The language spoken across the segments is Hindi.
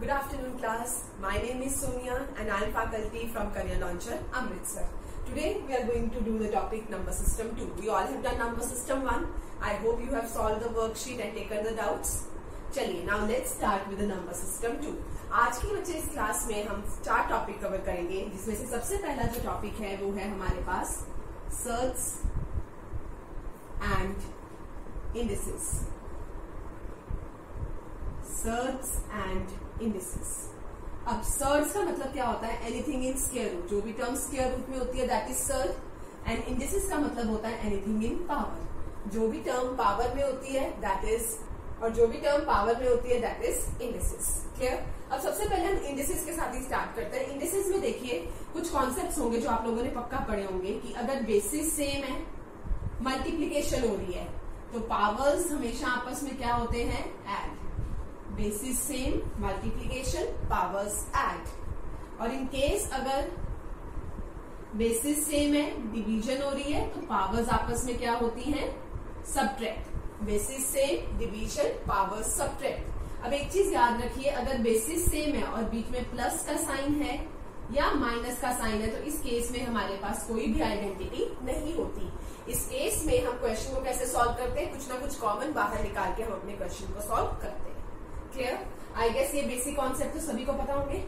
Good afternoon, class. My name is Sonia and I am faculty from Career Launcher, Amritsar. Today we are going to do the topic number system 2. We all have done number system 1. I hope you have solved the worksheet and taken the doubts. चलिए let's start with the number system 2. आज की बच्चे इस क्लास में हम चार टॉपिक कवर करेंगे जिसमें से सबसे पहला जो टॉपिक है वो है हमारे पास search and indices search and indices अब सर्च का मतलब क्या होता है? एनीथिंग इन स्केयर रूट जो भी टर्म स्केयर रूट में होती है that is search and indices का मतलब होता है एनीथिंग इन पावर जो भी टर्म पावर में होती है दैट इज़ और जो भी टर्म पावर में होती है दैट इज़ इंडिसेस क्लियर अब सबसे पहले हम इंडिसेस के साथ ही स्टार्ट करते हैं. इंडिसेस में देखिए, कुछ कॉन्सेप्ट होंगे जो आप लोगों ने पक्का पढ़े होंगे कि अगर बेसिस सेम है मल्टीप्लीकेशन हो रही है तो पावर्स हमेशा आपस में क्या होते हैं? Add basis same multiplication powers add और इन केस अगर बेसिस सेम है डिवीज़न हो रही है तो पावर्स आपस में क्या होती हैं? Subtract basis same division powers subtract अब एक चीज़ याद रखिए, अगर बेसिस सेम है और बीच में प्लस का साइन है या माइनस का साइन है तो इस केस में हमारे पास कोई भी आइडेंटिटी नहीं होती। इस केस में हम क्वेश्चन को कैसे सॉल्व करते हैं? कुछ ना कुछ कॉमन बाहर निकाल के हम अपने क्वेश्चन को सॉल्व करते हैं। क्लियर आई गेस ये बेसिक कॉन्सेप्ट तो सभी को पता होंगे।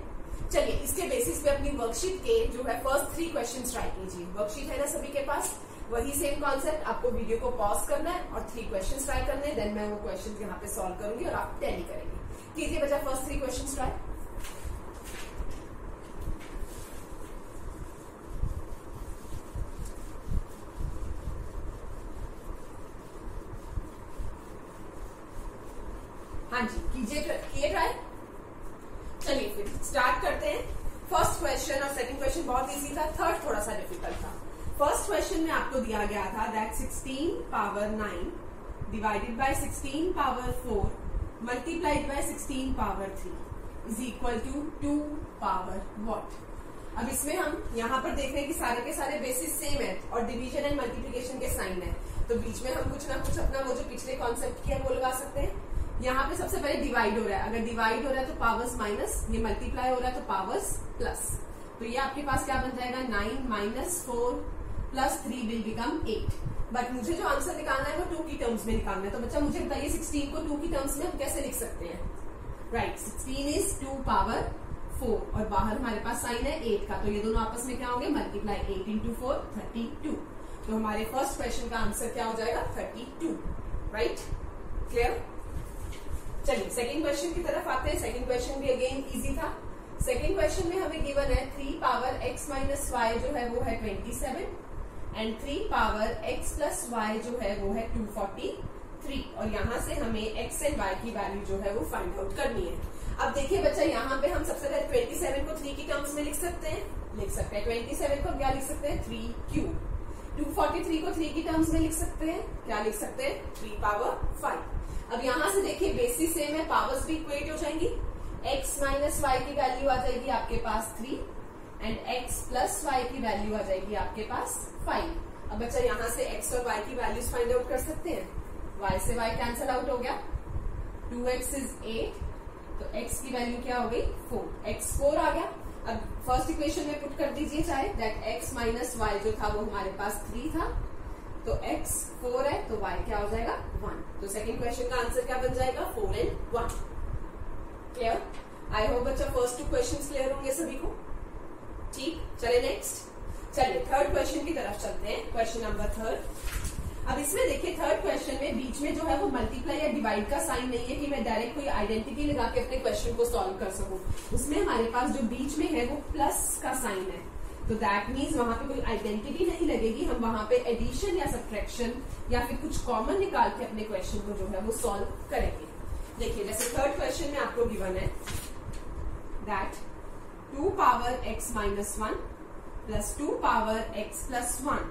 चलिए, इसके बेसिस पे अपनी वर्कशीट के जो है फ़र्स्ट थ्री क्वेश्चन ट्राई कीजिए। वर्कशीट है ना सभी के पास? वही सेम कॉन्सेप्ट आपको वीडियो को पॉज करना है और थ्री क्वेश्चन ट्राई करने देन मैं वो क्वेश्चन यहाँ पे सॉल्व करूँगी और आप टैली करेंगे। कीजिए बच्चा फ़र्स्ट थ्री क्वेश्चन ट्राई हाँ जी कीजिए किए ट्राई चलिए फिर स्टार्ट करते हैं फ़र्स्ट क्वेश्चन और सेकंड क्वेश्चन बहुत इजी था थर्ड थोड़ा सा डिफ़िकल्ट था फ़र्स्ट क्वेश्चन में आपको दिया गया था that 16 power 9 divided by 16 power 4 multiplied by 16 power 3 is equal to 2 power what अब इसमें हम यहाँ पर देख रहे हैं कि सारे के सारे बेसिस सेम है और डिवीज़न एंड मल्टीप्लीकेशन के साइन है। तो बीच में हम कुछ ना कुछ अपना वो जो पिछले कॉन्सेप्ट किया वो लगा सकते हैं। यहाँ पे सबसे पहले डिवाइड हो रहा है। अगर डिवाइड हो रहा है तो पावर्स माइनस ये मल्टीप्लाई हो रहा है तो पावर्स प्लस तो ये आपके पास क्या बन जाएगा? Nine minus four plus three will become eight but मुझे जो आंसर निकालना है वो टू की टर्म्स में निकालना है। तो बच्चा, मुझे बताइए सिक्सटीन को टू की टर्म्स में हम कैसे लिख सकते हैं? Right sixteen is two power four और बाहर हमारे पास साइन है एट का। तो ये दोनों आपस में क्या होंगे? Multiply eight into four thirty two तो हमारे फ़र्स्ट क्वेश्चन का आंसर क्या हो जाएगा? थर्टी टू राइट क्लियर चलिए सेकेंड क्वेश्चन की तरफ़ आते हैं। सेकेंड क्वेश्चन भी अगेन इजी था। सेकेंड क्वेश्चन में हमें गिवन है three power X minus Y जो है वो है twenty seven and three power X plus Y जो है वो है टू फोर्टी थ्री और यहाँ से हमें एक्स एंड वाई की वैल्यू जो है वो फाइंड आउट करनी है। अब देखिए बच्चा, यहाँ पे हम सबसे पहले ट्वेंटी सेवन को थ्री की टर्म्स में लिख सकते हैं। लिख सकते हैं ट्वेंटी सेवन को क्या लिख सकते हैं? Three cube two forty three को थ्री की टर्म्स में लिख सकते हैं। क्या लिख सकते हैं? थ्री पावर फाइव अब यहाँ से देखिए बेसिस सेम है पावर्स भी इक्वेट हो जाएँगी। x माइनस वाई की वैल्यू आ जाएगी आपके पास three and x plus Y की वैल्यू आ जाएगी आपके पास फाइव अब बच्चा यहाँ से x और y की वैल्यूज़ फाइंड आउट कर सकते हैं. Y से y कैंसल आउट हो गया. टू एक्स इज़ एट तो x की वैल्यू क्या हो गई? फोर एक्स फोर आ गया. अब फ़र्स्ट इक्वेशन में पुट कर दीजिए चाहे दैट x माइनस वाई जो था वो हमारे पास थ्री था. तो x फोर है तो y क्या हो जाएगा? वन तो सेकंड क्वेश्चन का आंसर क्या बन जाएगा? Four and one clear I hope बच्चा फ़र्स्ट टू क्वेश्चन क्लियर होंगे सभी को. ठीक, चले नेक्स्ट चलिए थर्ड क्वेश्चन की तरफ़ चलते हैं क्वेश्चन नंबर थर्ड अब इसमें देखिए थर्ड क्वेश्चन में बीच में जो है वो मल्टीप्लाई या डिवाइड का साइन नहीं है कि मैं डायरेक्ट कोई आइडेंटिटी लगा के अपने क्वेश्चन को सॉल्व कर सकूँ। उसमें हमारे पास जो बीच में है वो प्लस का साइन है। तो दैट मीन्स वहाँ पे कोई आइडेंटिटी नहीं लगेगी, हम वहाँ पे एडिशन या सब्ट्रैक्शन या फिर कुछ कॉमन निकाल के अपने क्वेश्चन को जो है वो सॉल्व करेंगे। देखिए, जैसे थर्ड क्वेश्चन में आपको गिवन है that two power X minus one plus two power X plus one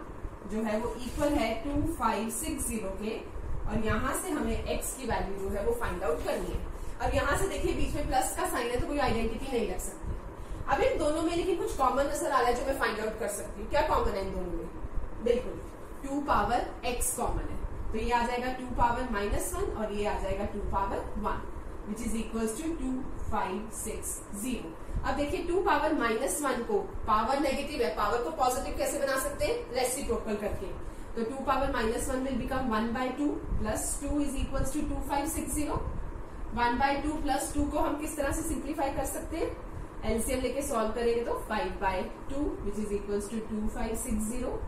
जो है वो इक्वल है टू फाइव सिक्स ज़ीरो के। और यहाँ से हमें एक्स की वैल्यू जो है वो फाइंड आउट करनी है। अब यहाँ से देखिए बीच में प्लस का साइन है तो कोई आइडेंटिटी नहीं लग सकती। अब इन दोनों में लेकिन कुछ कॉमन नज़र आ रहा है जो मैं फाइंड आउट कर सकती हूँ। क्या कॉमन है इन दोनों में? बिल्कुल, टू पावर एक्स कॉमन है। तो ये आ जाएगा टू पावर माइनस वन और ये आ जाएगा two power one which is equal to two five six zero. अब देखिए टू पावर माइनस वन को पावर नेगेटिव है पावर को पॉजिटिव कैसे बना सकते हैं? रेसिप्रोकल करके। तो two power minus one will become one by two plus two is equal to two five six zero one by two plus two को हम किस तरह से सिंप्लीफाई कर सकते हैं? एलसीएम लेके सॉल्व करेंगे तो five by two which is equal to two five six zero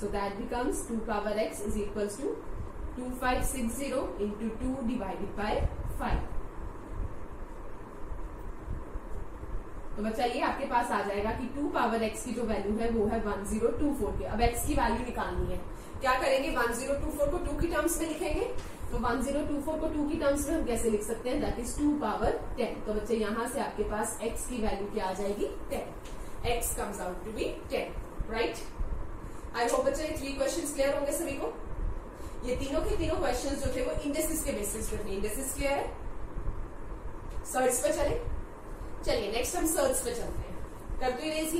so that becomes two power X is equal to two five six zero into two divided by five तो बच्चा, ये आपके पास आ जाएगा कि टू पावर एक्स की जो वैल्यू है, वो है वन ज़ीरो टू फोर के। अब एक्स की वैल्यू निकालनी है। क्या करेंगे? वन ज़ीरो टू फोर को टू की टर्म्स में लिखेंगे। तो वन ज़ीरो टू फोर को टू की टर्म्स में हम कैसे लिख सकते हैं? That is two power ten तो बच्चे, यहाँ से आपके पास एक्स की वैल्यू क्या आ जाएगी? Ten x comes out to be ten right I hope बच्चे थ्री क्वेश्चन क्लियर होंगे सभी को। ये तीनों के तीनों क्वेश्चन जो थे, वो इंडेसिस के बेसिस पे थे। इंडेसिस क्लियर है? सर्च पर चले। चलिए नेक्स्ट हम सर्च पे चलते हैं। कर दो इरेज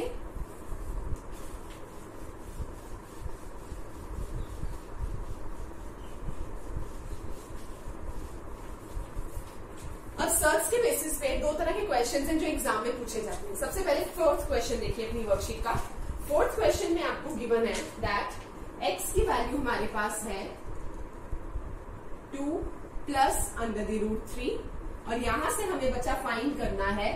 अब सर्च के बेसिस पे दो तरह के क्वेश्चंस हैं जो एग्ज़ाम में पूछे जाते हैं। सबसे पहले फोर्थ क्वेश्चन देखिए अपनी वर्कशीट का। फोर्थ क्वेश्चन में आपको गिवन है दैट एक्स की वैल्यू हमारे पास है two plus under the root three और यहाँ से हमें बच्चा फाइंड करना है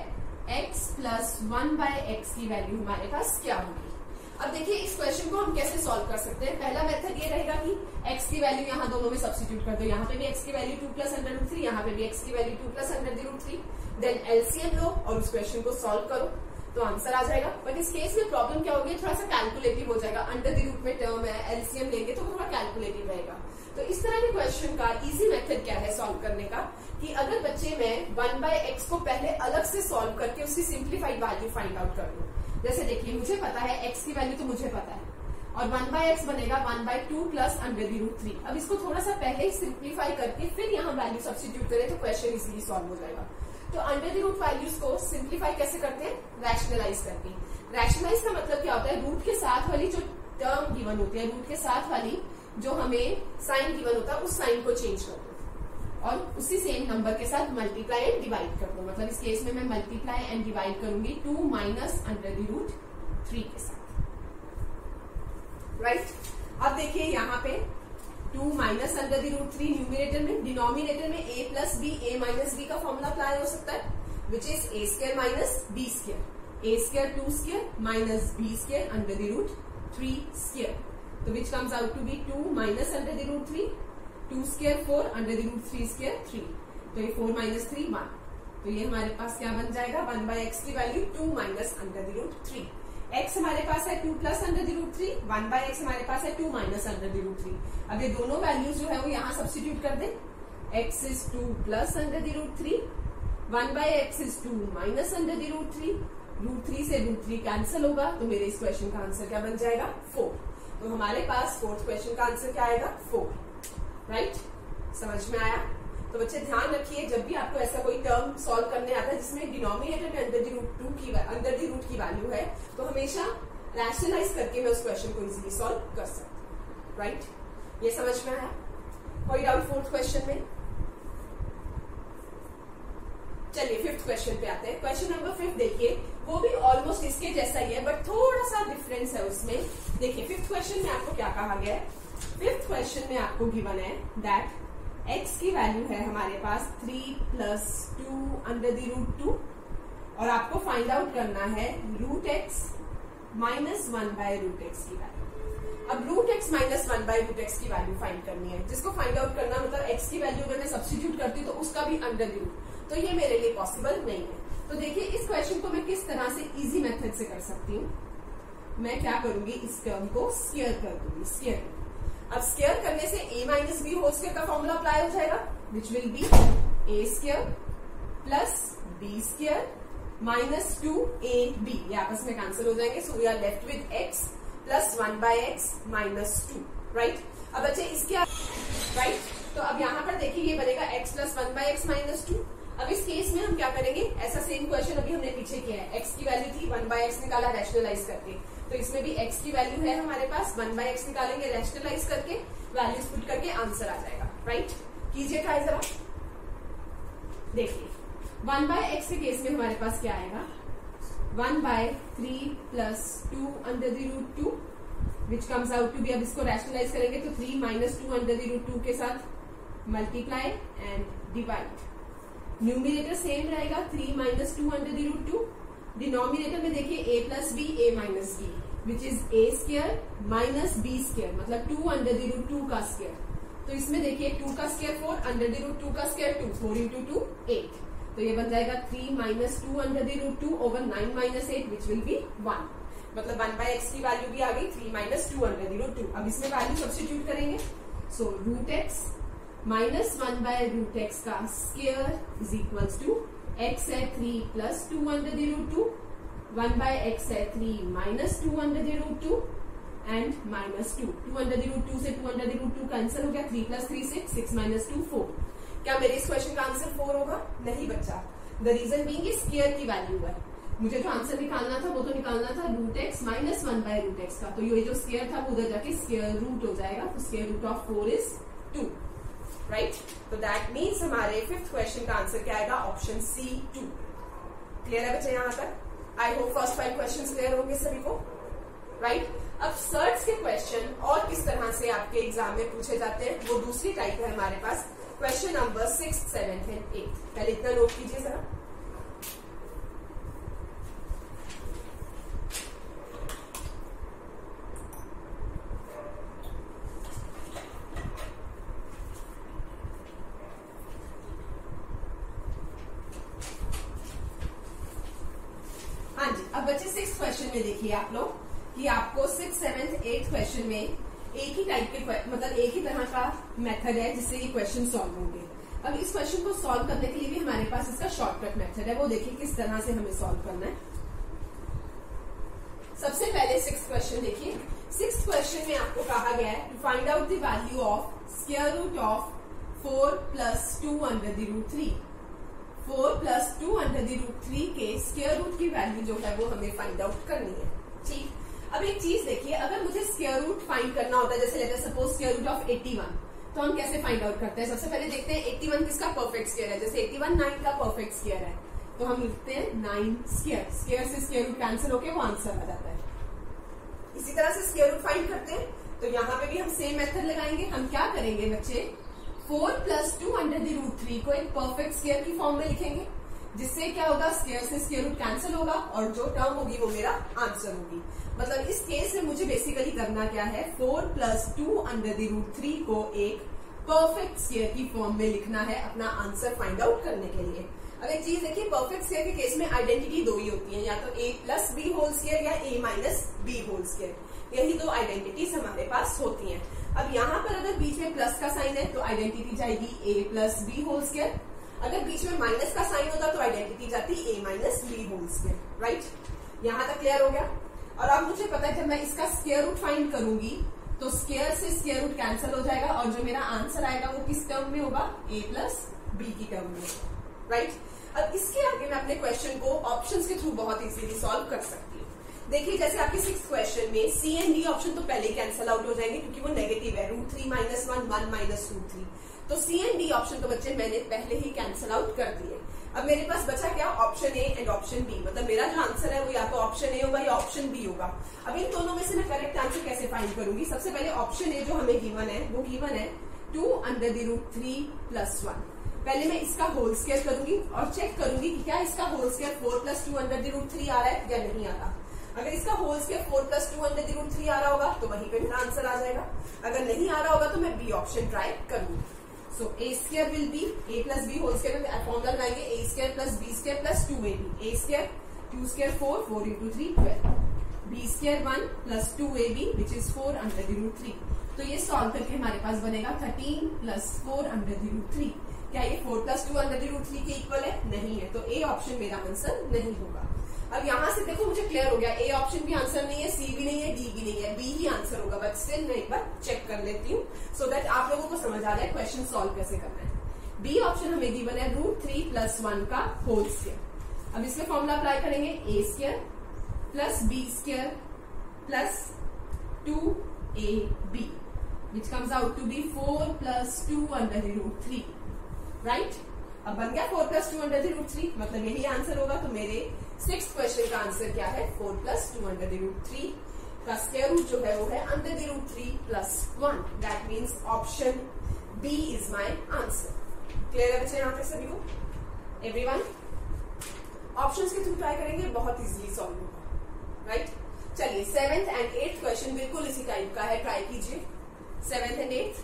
x plus one by x की वैल्यू हमारे पास क्या होगी? अब देखिए, इस क्वेश्चन को हम कैसे सॉल्व कर सकते हैं? पहला मेथड ये रहेगा कि x की वैल्यू यहाँ दोनों में सब्सिट्यूट कर दो। यहाँ पे भी x की value two plus under root three यहाँ पे भी x की value two plus under root three then LCM लो और उस क्वेश्चन को सॉल्व करो। तो आंसर आ जाएगा। बट इस केस में प्रॉब्लम क्या होगी? थोड़ा सा कैलकुलेटिव हो जाएगा। अंडर द रूट में टर्म है एलसीएम लेंगे तो थोड़ा कैलकुलेटिव रहेगा। तो इस तरह के क्वेश्चन का इजी मेथड क्या है सॉल्व करने का? कि अगर बच्चे में वन बाय एक्स को पहले अलग से सॉल्व करके उसकी सिंप्लीफाइड वैल्यू फाइंड आउट कर लू। जैसे देखिए, मुझे पता है एक्स की वैल्यू तो मुझे पता है। और वन बाय एक्स बनेगा one by two plus under the root three अब इसको थोड़ा सा पहले सिंप्लीफाई करके फिर यहाँ वैल्यू सब्सिट्यूट करें तो क्वेश्चन इजिली सॉल्व हो जाएगा। तो अंडर दी रूट वैल्यूज़ को सिंप्लीफाई कैसे करते हैं? रैशनलाइज करके। रैशनलाइज का मतलब क्या होता है? रूट के साथ वाली जो टर्म गिवन होती है रूट के साथ वाली जो हमें साइन गिवन होता है, उस साइन को चेंज कर दो। और उसी सेम नंबर के साथ मल्टीप्लाई एंड डिवाइड कर दो। मतलब इस केस में मैं मल्टीप्लाई एंड डिवाइड करूँगी two minus under the root three के साथ। Right right? अब देखिए यहाँ पे two minus under the root three numerator में डिनोमिनेटर में a plus b a minus b का फॉर्मूला अप्लाई हो सकता है which is a square minus b square a square two square minus b square under the root three square तो which comes out to be two minus under the root three two square four under the root three square three तो ये फोर माइनस थ्री वन तो ये हमारे पास क्या बन जाएगा? वन बाय एक्स की value two minus under the root three x हमारे पास है two plus under the root three one by x हमारे पास है two minus under the root three अब ये दोनों वैल्यूज़ जो है वो यहाँ सब्सिट्यूट कर दे. X is two plus under the root three one by x is two minus under the root three root three से रूट थ्री कैंसिल होगा तो मेरे इस क्वेश्चन का आंसर क्या बन जाएगा? फोर तो हमारे पास फोर्थ क्वेश्चन का आंसर क्या आएगा? फोर राइट समझ में आया? तो बच्चे, ध्यान रखिए, जब भी आपको ऐसा कोई टर्म सॉल्व करने आता है, जिसमें डिनोमिनेटर में अंदर दी रूट टू की अंदर दी रूट की वैल्यू है तो हमेशा रैशनलाइज करके मैं उस क्वेश्चन को इजीली सॉल्व कर सकती हूँ। राइट ये समझ में आया? कोई डाउट फोर्थ क्वेश्चन में। चलिए फिफ्थ क्वेश्चन पे आते हैं। क्वेश्चन नंबर फिफ्थ देखिए, वो भी ऑलमोस्ट इसके जैसा ही है बट थोड़ा सा डिफरेंस है उसमें। फिफ्थ क्वेश्चन में आपको क्या कहा गया है? फिफ्थ क्वेश्चन में आपको गिवन है दैट एक्स की वैल्यू है हमारे पास three plus two under the root two और आपको फाइंड आउट करना है root x minus one by root x की वैल्यू अब root x minus one by root x की वैल्यू फाइंड करनी है। जिसको फाइंड आउट करना मतलब एक्स की वैल्यू अगर मैं सब्सिट्यूट करती हूँ तो उसका भी अंडर दी रूट तो ये मेरे लिए पॉसिबल नहीं है। तो देखिए, इस क्वेश्चन को मैं किस तरह से इजी मेथड से कर सकती हूँ? मैं क्या करूँगी? इस टर्म को स्केयर कर दूँगी स्केयर अब स्केयर करने से a minus b whole square का फॉर्मूला अप्लाई हो जाएगा which will be a square plus b square minus two a b ये आपस में कैंसिल हो जाएँगे so we are left with x plus one by x minus two right अब बच्चे, इसके राइट तो अब यहाँ पर देखिए, ये बनेगा x plus one by x minus two अब इस केस में हम क्या करेंगे? ऐसा सेम क्वेश्चन अभी हमने पीछे किया है. एक्स की वैल्यू थी वन बाय एक्स निकाला रैशनलाइज करके. तो इसमें भी एक्स की वैल्यू है हमारे पास। वन बाय एक्स निकालेंगे रैशनलाइज करके वैल्यूज़ पुट करके आंसर आ जाएगा राइट कीजिए ट्राई जरा। देखिए वन बाय एक्स के केस में हमारे पास क्या आएगा? One by three plus two under the root two which comes out to be अब इसको रैशनलाइज करेंगे तो three minus two under the root two के साथ multiply and divide numerator same रहेगा three minus two under the root two denominator में देखिए a plus b a minus b which is a square minus b square मतलब two under the root two का स्केयर तो इसमें देखिए टू का square four under the root two का square two four into two eight तो ये बन जाएगा three minus two under the root two over nine minus eight which will be one मतलब वन बाय एक्स की वैल्यू भी आ गई three minus two under the root two अब इसमें वैल्यू सब्सटीट्यूट करेंगे. So root x minus one by root x का square is equals to x है three plus two under the root two one by x है three minus two under the root two and minus two two under the root two से two under the root two cancel हो गया three plus three six six minus two four क्या मेरे इस क्वेश्चन का आंसर फोर होगा? नहीं बच्चा। द रीजन बींग स्केयर की वैल्यू है। मुझे जो आंसर निकालना था, वो तो निकालना था root x minus one by root x का। तो ये जो स्केयर था, वो उधर जाके स्केयर रूट हो जाएगा। तो square root of four is two right तो दैट मीन्स हमारे फिफ्थ क्वेश्चन का आंसर क्या आएगा? ऑप्शन सी टू क्लियर है बच्चे यहाँ तक? I hope first five question clear होंगे सभी को. राइट? अब सर्च के क्वेश्चन और किस तरह से आपके एग्ज़ाम में पूछे जाते हैं? वो दूसरी टाइप है हमारे पास. Question number six seventh and eight पहले इतना नोट कीजिए जरा हाँ जी अब बच्चे में देखिए आप लोग, कि आपको सिक्स सेवेंथ एट क्वेश्चन में एक ही टाइप के मतलब एक ही तरह का मेथड है जिससे ये क्वेश्चन सॉल्व होंगे। अब इस क्वेश्चन को सॉल्व करने के लिए भी हमारे पास इसका शॉर्टकट मेथड है। वो देखिए किस तरह से हमें सॉल्व करना है। सबसे पहले सिक्स क्वेश्चन देखिए। सिक्स क्वेश्चन में आपको कहा गया है to find out the value of square root of four plus two under the root three four plus two under the root three के स्केयर रूट की वैल्यू जो है वो हमें फाइंड आउट करनी है। ठीक? अब एक चीज़ देखिए, अगर मुझे स्क्र रूट फाइंड करना होता है, जैसे सपोज़ स्क्र रूट ऑफ़ 81 तो हम कैसे फाइंड आउट करते हैं? सबसे पहले देखते हैं 81 किसका परफेक्ट स्केयर है? जैसे 81 नाइन का परफेक्ट स्केयर है तो हम लिखते हैं नाइन स्क्र स्क्र से स्क्र रूट कैंसिल होकर वो आंसर आ जाता है। इसी तरह से स्केयर रूट फाइंड करते हैं तो यहाँ पे भी हम सेम मेथड लगाएँगे। हम क्या करेंगे बच्चे? Four plus two under the root three को एक परफेक्ट स्केयर की फॉर्म में लिखेंगे, जिससे क्या होगा? स्केयर से स्क्र रूट कैंसिल होगा और जो टर्म होगी वो मेरा आंसर होगी। मतलब इस केस में मुझे बेसिकली करना क्या है? Four plus two under the root three को एक परफेक्ट स्केयर की फॉर्म में लिखना है अपना आंसर फाइंड आउट करने के लिए। अब एक चीज़ देखिए परफेक्ट स्केयर के केस में आइडेंटिटी दो ही होती है, या तो a plus b whole square या a minus b whole square यही दो आइडेंटिटीज हमारे पास होती हैं। अब यहाँ पर अगर बीच में प्लस का साइन है तो आइडेंटिटी जाएगी a plus b whole square अगर बीच में माइनस का साइन होता तो आइडेंटिटी जाती a minus b whole square right यहाँ तक क्लियर हो गया? और अब मुझे पता है, जब मैं इसका स्केयर रूट फाइंड करूँगी तो स्केयर से स्केयर रूट कैंसिल हो जाएगा, और जो मेरा आंसर आएगा, वो किस टर्म में होगा? ए प्लस बी की टर्म में राइट अब इसके आगे मैं अपने क्वेश्चन को ऑप्शंस के थ्रू बहुत इजीली सॉल्व कर सकती हूँ। देखिए, जैसे आपके सिक्स क्वेश्चन में सी एंड डी ऑप्शन तो पहले कैंसिल आउट हो जाएँगे क्योंकि वो नेगेटिव है। Root three minus one one minus root three तो सी एंड डी ऑप्शन तो बच्चे मैंने पहले ही कैंसिल आउट कर दिए। अब मेरे पास बचा क्या? Option A and option B मतलब मेरा जो आंसर है वो या तो ऑप्शन ए होगा या ऑप्शन बी होगा। अब इन दोनों में से मैं करेक्ट आंसर कैसे फाइंड करूँगी? सबसे पहले ऑप्शन ए जो हमें गिवन है, वो गिवन है two under the root three plus one पहले मैं इसका होल स्केयर करूँगी और चेक करूँगी कि क्या इसका whole square four plus two under the root three आ रहा है या नहीं आ रहा। अगर इसका whole square four plus two under the root three आ रहा होगा तो वहीं पे मेरा आंसर आ जाएगा। अगर नहीं आ रहा होगा तो मैं बी ऑप्शन ट्राई करूँगी। So a square will be a plus b whole square formula लगाएँगे a square plus b square plus two a b a square two square four four into three twelve b square one plus two a b which is four under the root three तो ये सॉल्व करके हमारे पास बनेगा thirteen plus four under the root three क्या ये four plus two under the root three के इक्वल है? नहीं है। तो ए ऑप्शन मेरा आंसर नहीं होगा। अब यहाँ से देखो मुझे क्लियर हो गया। ए ऑप्शन भी आंसर नहीं है सी भी नहीं है डी भी नहीं है। बी ही आंसर होगा बट स्टिल मैं एक बार चेक कर लेती हूँ सो दैट आप लोगों को समझ आ जाए क्वेश्चन सॉल्व कैसे करना है। बी ऑप्शन हमें गिवन है रूट थ्री प्लस वन का होल स्केयर अब इसमें फॉर्मूला अप्लाई करेंगे a square plus b square plus two a b which comes out to be four plus two under root three right अब बन गया four plus two under the root three मतलब यही आंसर होगा तो मेरे सिक्स क्वेश्चन का आंसर क्या है? Four plus two under the root three का स्क्वायर रूट जो है वो है under the root three plus one that means option B is my answer clear है बच्चे यहाँ तक सभी को? एवरी वन ऑप्शन के थ्रू ट्राई करेंगे, बहुत इजीली सॉल्व होगा. राइट चलिए सेवेंथ एंड एट्थ क्वेश्चन बिल्कुल इसी टाइप का है ट्राई कीजिए. सेवेंथ एंड एट्थ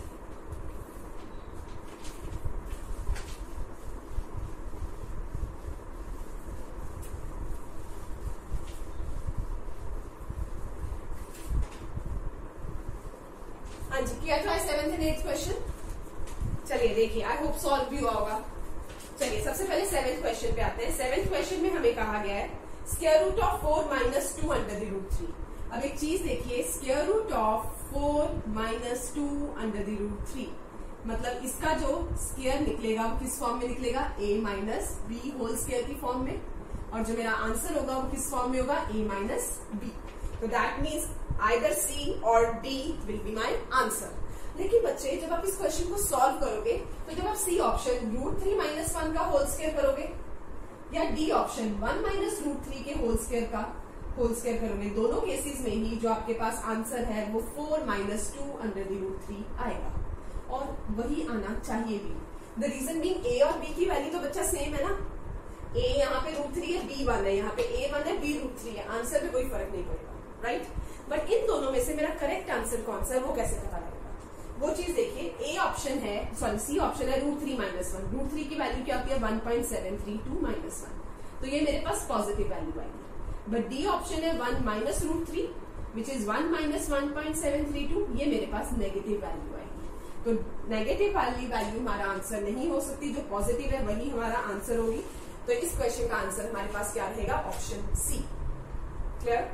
हाँ जी, किया था सेवेंथ एंड एट्थ क्वेश्चन चलिए, देखिए आई होप सॉल्व भी हुआ होगा। चलिए, सबसे पहले सेवेंथ क्वेश्चन पे आते हैं। सेवेंथ क्वेश्चन में हमें कहा गया है square root of four minus two under the root three अब एक चीज़ देखिए square root of four minus two under the root three मतलब इसका जो स्केयर निकलेगा, वो किस फॉर्म में निकलेगा? A minus B whole square की फॉर्म में। और जो मेरा आंसर होगा, वो किस फॉर्म में होगा? ए माइनस बी तो दैट मीन्स आइदर सी और D will be my answer लेकिन बच्चे, जब आप इस क्वेश्चन को सॉल्व करोगे तो जब आप C option root three minus one का होल स्क्वायर करोगे, या D option one minus root three के होल स्केयर का होल स्क्वायर करोगे, दोनों केसेस में ही जो आपके पास आंसर है, वो four minus two under the root three आएगा। और वही आना चाहिए भी। द रीजन बींग ए और बी की वैल्यू तो बच्चा सेम है ना? ए यहाँ पे रूट थ्री है बी वन है। यहाँ पे ए वन है बी रूट थ्री है। आंसर में कोई फ़र्क नहीं पड़ेगा राइट बट इन दोनों में से मेरा करेक्ट आंसर कौन सा है, वो कैसे पता लगेगा? वो चीज़ देखिए ए ऑप्शन है सॉरी सी ऑप्शन है root three minus one root three की वैल्यू क्या होती है? One point seven three two minus one तो ये मेरे पास पॉजिटिव वैल्यू आएगी बट डी ऑप्शन है one minus root three which is one minus one point seven three two ये मेरे पास नेगेटिव वैल्यू आएगी तो नेगेटिव वाली वैल्यू हमारा आंसर नहीं हो सकती, जो पॉजिटिव है, वही हमारा आंसर होगी। तो इस क्वेश्चन का आंसर हमारे पास क्या रहेगा? Option C clear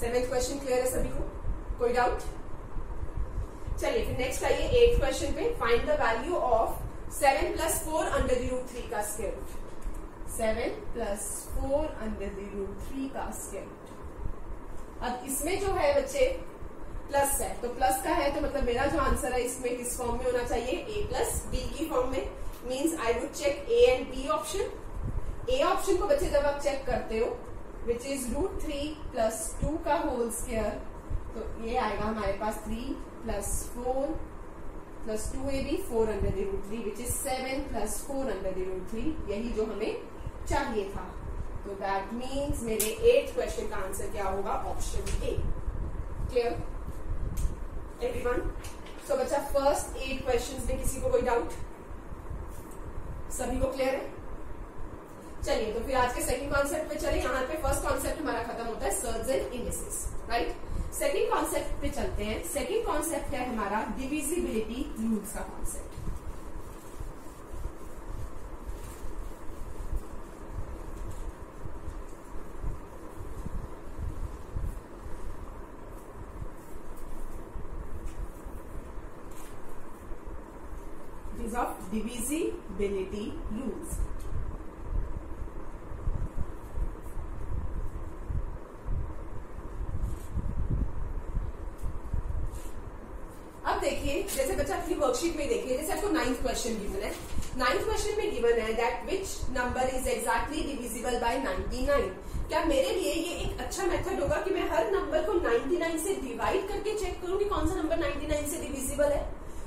seventh question clear है सभी को? कोई डाउट चलिए, फिर नेक्स्ट आइए एट क्वेश्चन पे. Find the value of seven plus four under the root three का square root seven plus four under the root three का स्केयर रूट अब इसमें जो है बच्चे प्लस है. तो प्लस का है तो मतलब मेरा जो आंसर है, इसमें किस फॉर्म में होना चाहिए? ए प्लस बी की फॉर्म में. Means I would check A and B option A option को बच्चे जब आप चेक करते हो which is root three plus two का होल स्केयर तो ये आएगा हमारे पास three plus four plus two A B four under the root three which is seven plus four under the root three यही जो हमें चाहिए था। तो दैट मीन्स मेरे एट क्वेश्चन का आंसर क्या होगा? Option A clear everyone so बच्चा फ़र्स्ट एट क्वेश्चंस में किसी को कोई डाउट सभी को क्लियर है? चलिए तो फिर आज के सेकंड कॉन्सेप्ट पे चले। यहाँ पे फ़र्स्ट कॉन्सेप्ट हमारा खत्म होता है surge and right second concept पे चलते हैं। सेकेंड कॉन्सेप्ट है हमारा? डिविजिबिलिटी रूल्स का कॉन्सेप्ट of divisibility rules. देखिए, जैसे बच्चा अपनी वर्कशीट में देखिए, जैसे आपको नाइन्थ क्वेश्चन गिवन है। नाइन्थ क्वेश्चन में गिवन है that which number is exactly divisible by 99 क्या मेरे लिए ये एक अच्छा मेथड होगा कि मैं हर नंबर को 99 से डिवाइड करके चेक करूँ कि कौन सा नंबर 99 से डिविजिबल है?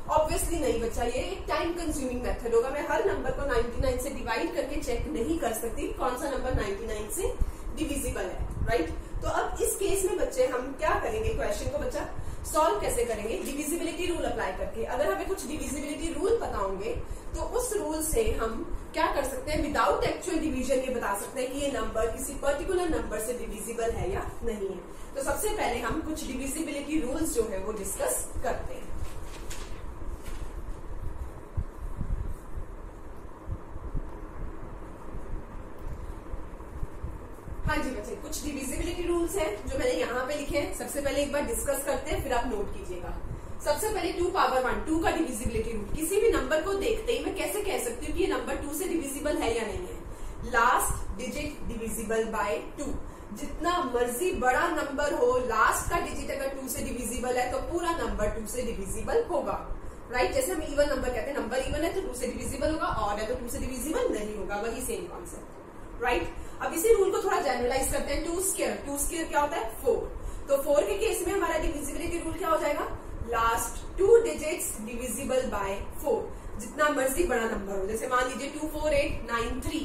ऑब्वियसली नहीं बच्चा, ये एक टाइम कंज्यूमिंग मेथड होगा। मैं हर नंबर को 99 से डिवाइड करके चेक नहीं कर सकती कौन सा नंबर 99 से डिविजिबल है राइट तो अब इस केस में बच्चे हम क्या करेंगे? क्वेश्चन को बच्चा सॉल्व कैसे करेंगे? डिविजिबिलिटी रूल अप्लाई करके। अगर हमें कुछ डिविजिबिलिटी रूल पता होंगे तो उस रूल से हम क्या कर सकते हैं? विदाउट एक्चुअल डिवीज़न ये बता सकते हैं कि ये नंबर किसी पर्टिकुलर नंबर से डिविजिबल है या नहीं है। तो सबसे पहले हम कुछ डिविजिबिलिटी रूल्स जो है वो डिस्कस करते हैं जी बच्चे कुछ डिविजिबिलिटी रूल्स हैं जो मैंने यहाँ पे लिखे हैं सबसे पहले एक बार डिस्कस करते हैं, फिर आप नोट कीजिएगा। सबसे पहले टू पावर वन टू का डिविजिबिलिटी रूल किसी भी नंबर को देखते ही मैं कैसे कह सकती हूँ कि ये नंबर टू से डिविजिबल है या नहीं है। Last digit divisible by two जितना मर्ज़ी बड़ा नंबर हो लास्ट का डिजिट अगर टू से डिविजिबल है तो पूरा नंबर टू से डिविजिबल होगा। राइट जैसे हम इवन नंबर कहते हैं नंबर इवन है तो टू से डिविजिबल होगा और है तो टू से डिविजिबल नहीं होगा। वही सेम कॉन्सेप्ट राइट अब इसी रूल को थोड़ा जनरलाइज करते हैं। टू स्केयर टू स्केयर क्या होता है? फोर तो फोर के केस में हमारा डिविजिबिलिटी रूल क्या हो जाएगा? Last two digits divisible by four जितना मर्ज़ी बड़ा नंबर हो। जैसे मान लीजिए two four eight nine three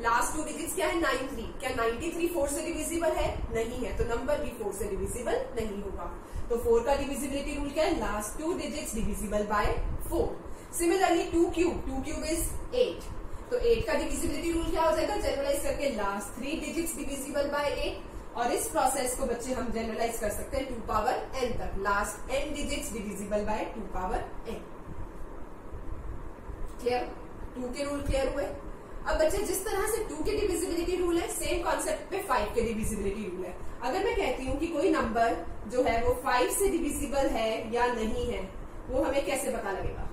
last two digits क्या है? नाइन थ्री क्या नाइन्टी थ्री फोर से डिविजिबल है? नहीं है। तो नंबर भी फोर से डिविजिबल नहीं होगा। तो फोर का डिविजिबिलिटी रूल क्या है? Last two digits divisible by four similarly two cube two cube is eight तो एट का डिविजिबिलिटी रूल क्या हो जाएगा? जनरलाइज करके last three digits divisible by eight और इस प्रोसेस को बच्चे हम जनरलाइज कर सकते हैं टू पावर एन तक। Last N digits divisible by two power N clear two के रूल क्लियर हुए? अब बच्चे, जिस तरह से टू के डिविजिबिलिटी रूल है सेम कॉन्सेप्ट पे फाइव के डिविजिबिलिटी रूल है। अगर मैं कहती हूँ कि कोई नंबर जो है, वो फाइव से डिविजिबल है या नहीं है, वो हमें कैसे पता लगेगा?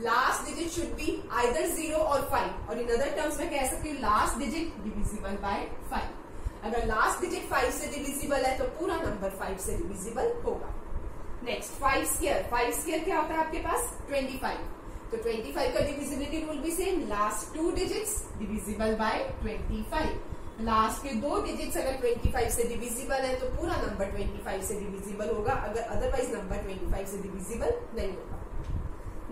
Last digit should be either zero और फाइव और इन अदर टर्म्स में कह सकती हूँ last digit divisible by five अगर लास्ट डिजिट फाइव से डिविजिबल है तो पूरा नंबर फाइव से डिविजिबल होगा। Next five square five square क्या होता है आपके पास? ट्वेंटी फाइव तो 25 का डिविजिबिलिटी रूल भी same last two digits divisible by 25 लास्ट के दो डिजिट्स अगर 25 से डिविजिबल है तो पूरा नंबर 25 से डिविजिबल होगा। अगर अदरवाइज़ नंबर 25 से डिविजिबल नहीं होगा।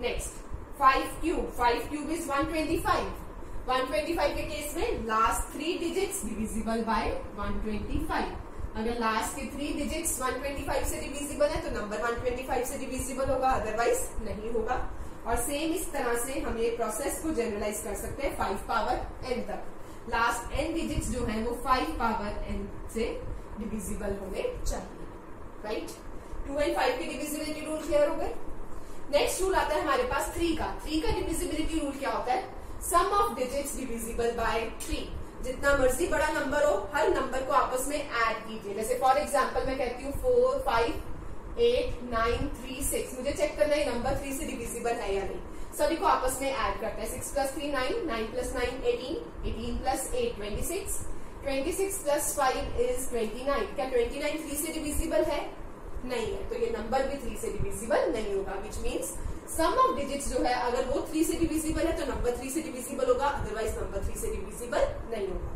Next five cube five cube is 125 125 के केस में last three digits divisible by 125 अगर लास्ट के थ्री डिजिट्स 125 से डिविजिबल है तो नंबर 125 से डिविजिबल होगा अदरवाइज़ नहीं होगा। और सेम इस तरह से हम ये प्रोसेस को जनरलाइज कर सकते हैं फाइव पावर एन तक। लास्ट एन डिजिट्स जो है, वो फाइव पावर एन से डिविजिबल होने चाहिए। राइट टू एंड फाइव के डिविजिबिलिटी रूल क्लियर हो गए नेक्स्ट रूल आता है हमारे पास थ्री का। थ्री का डिविजिबिलिटी रूल क्या होता है? Sum of digits divisible by three जितना मर्ज़ी बड़ा नंबर हो, हर नंबर को आपस में ऐड कीजिए। जैसे फॉर एग्ज़ाम्पल मैं कहती हूँ four five eight nine three six मुझे चेक करना है नंबर थ्री से डिविजिबल है या नहीं। सभी को आपस में ऐड करते हैं। Six plus three nine nine plus nine eighteen eighteen plus eight twenty six twenty six plus five is twenty nine क्या ट्वेंटी नाइन थ्री से डिविजिबल है? नहीं है। तो ये नंबर भी थ्री से डिविजिबल नहीं होगा which means sum of digits जो है, अगर वो थ्री से डिविजिबल है तो नंबर थ्री से डिविजिबल होगा अदरवाइज़ नंबर थ्री से डिविजिबल नहीं होगा।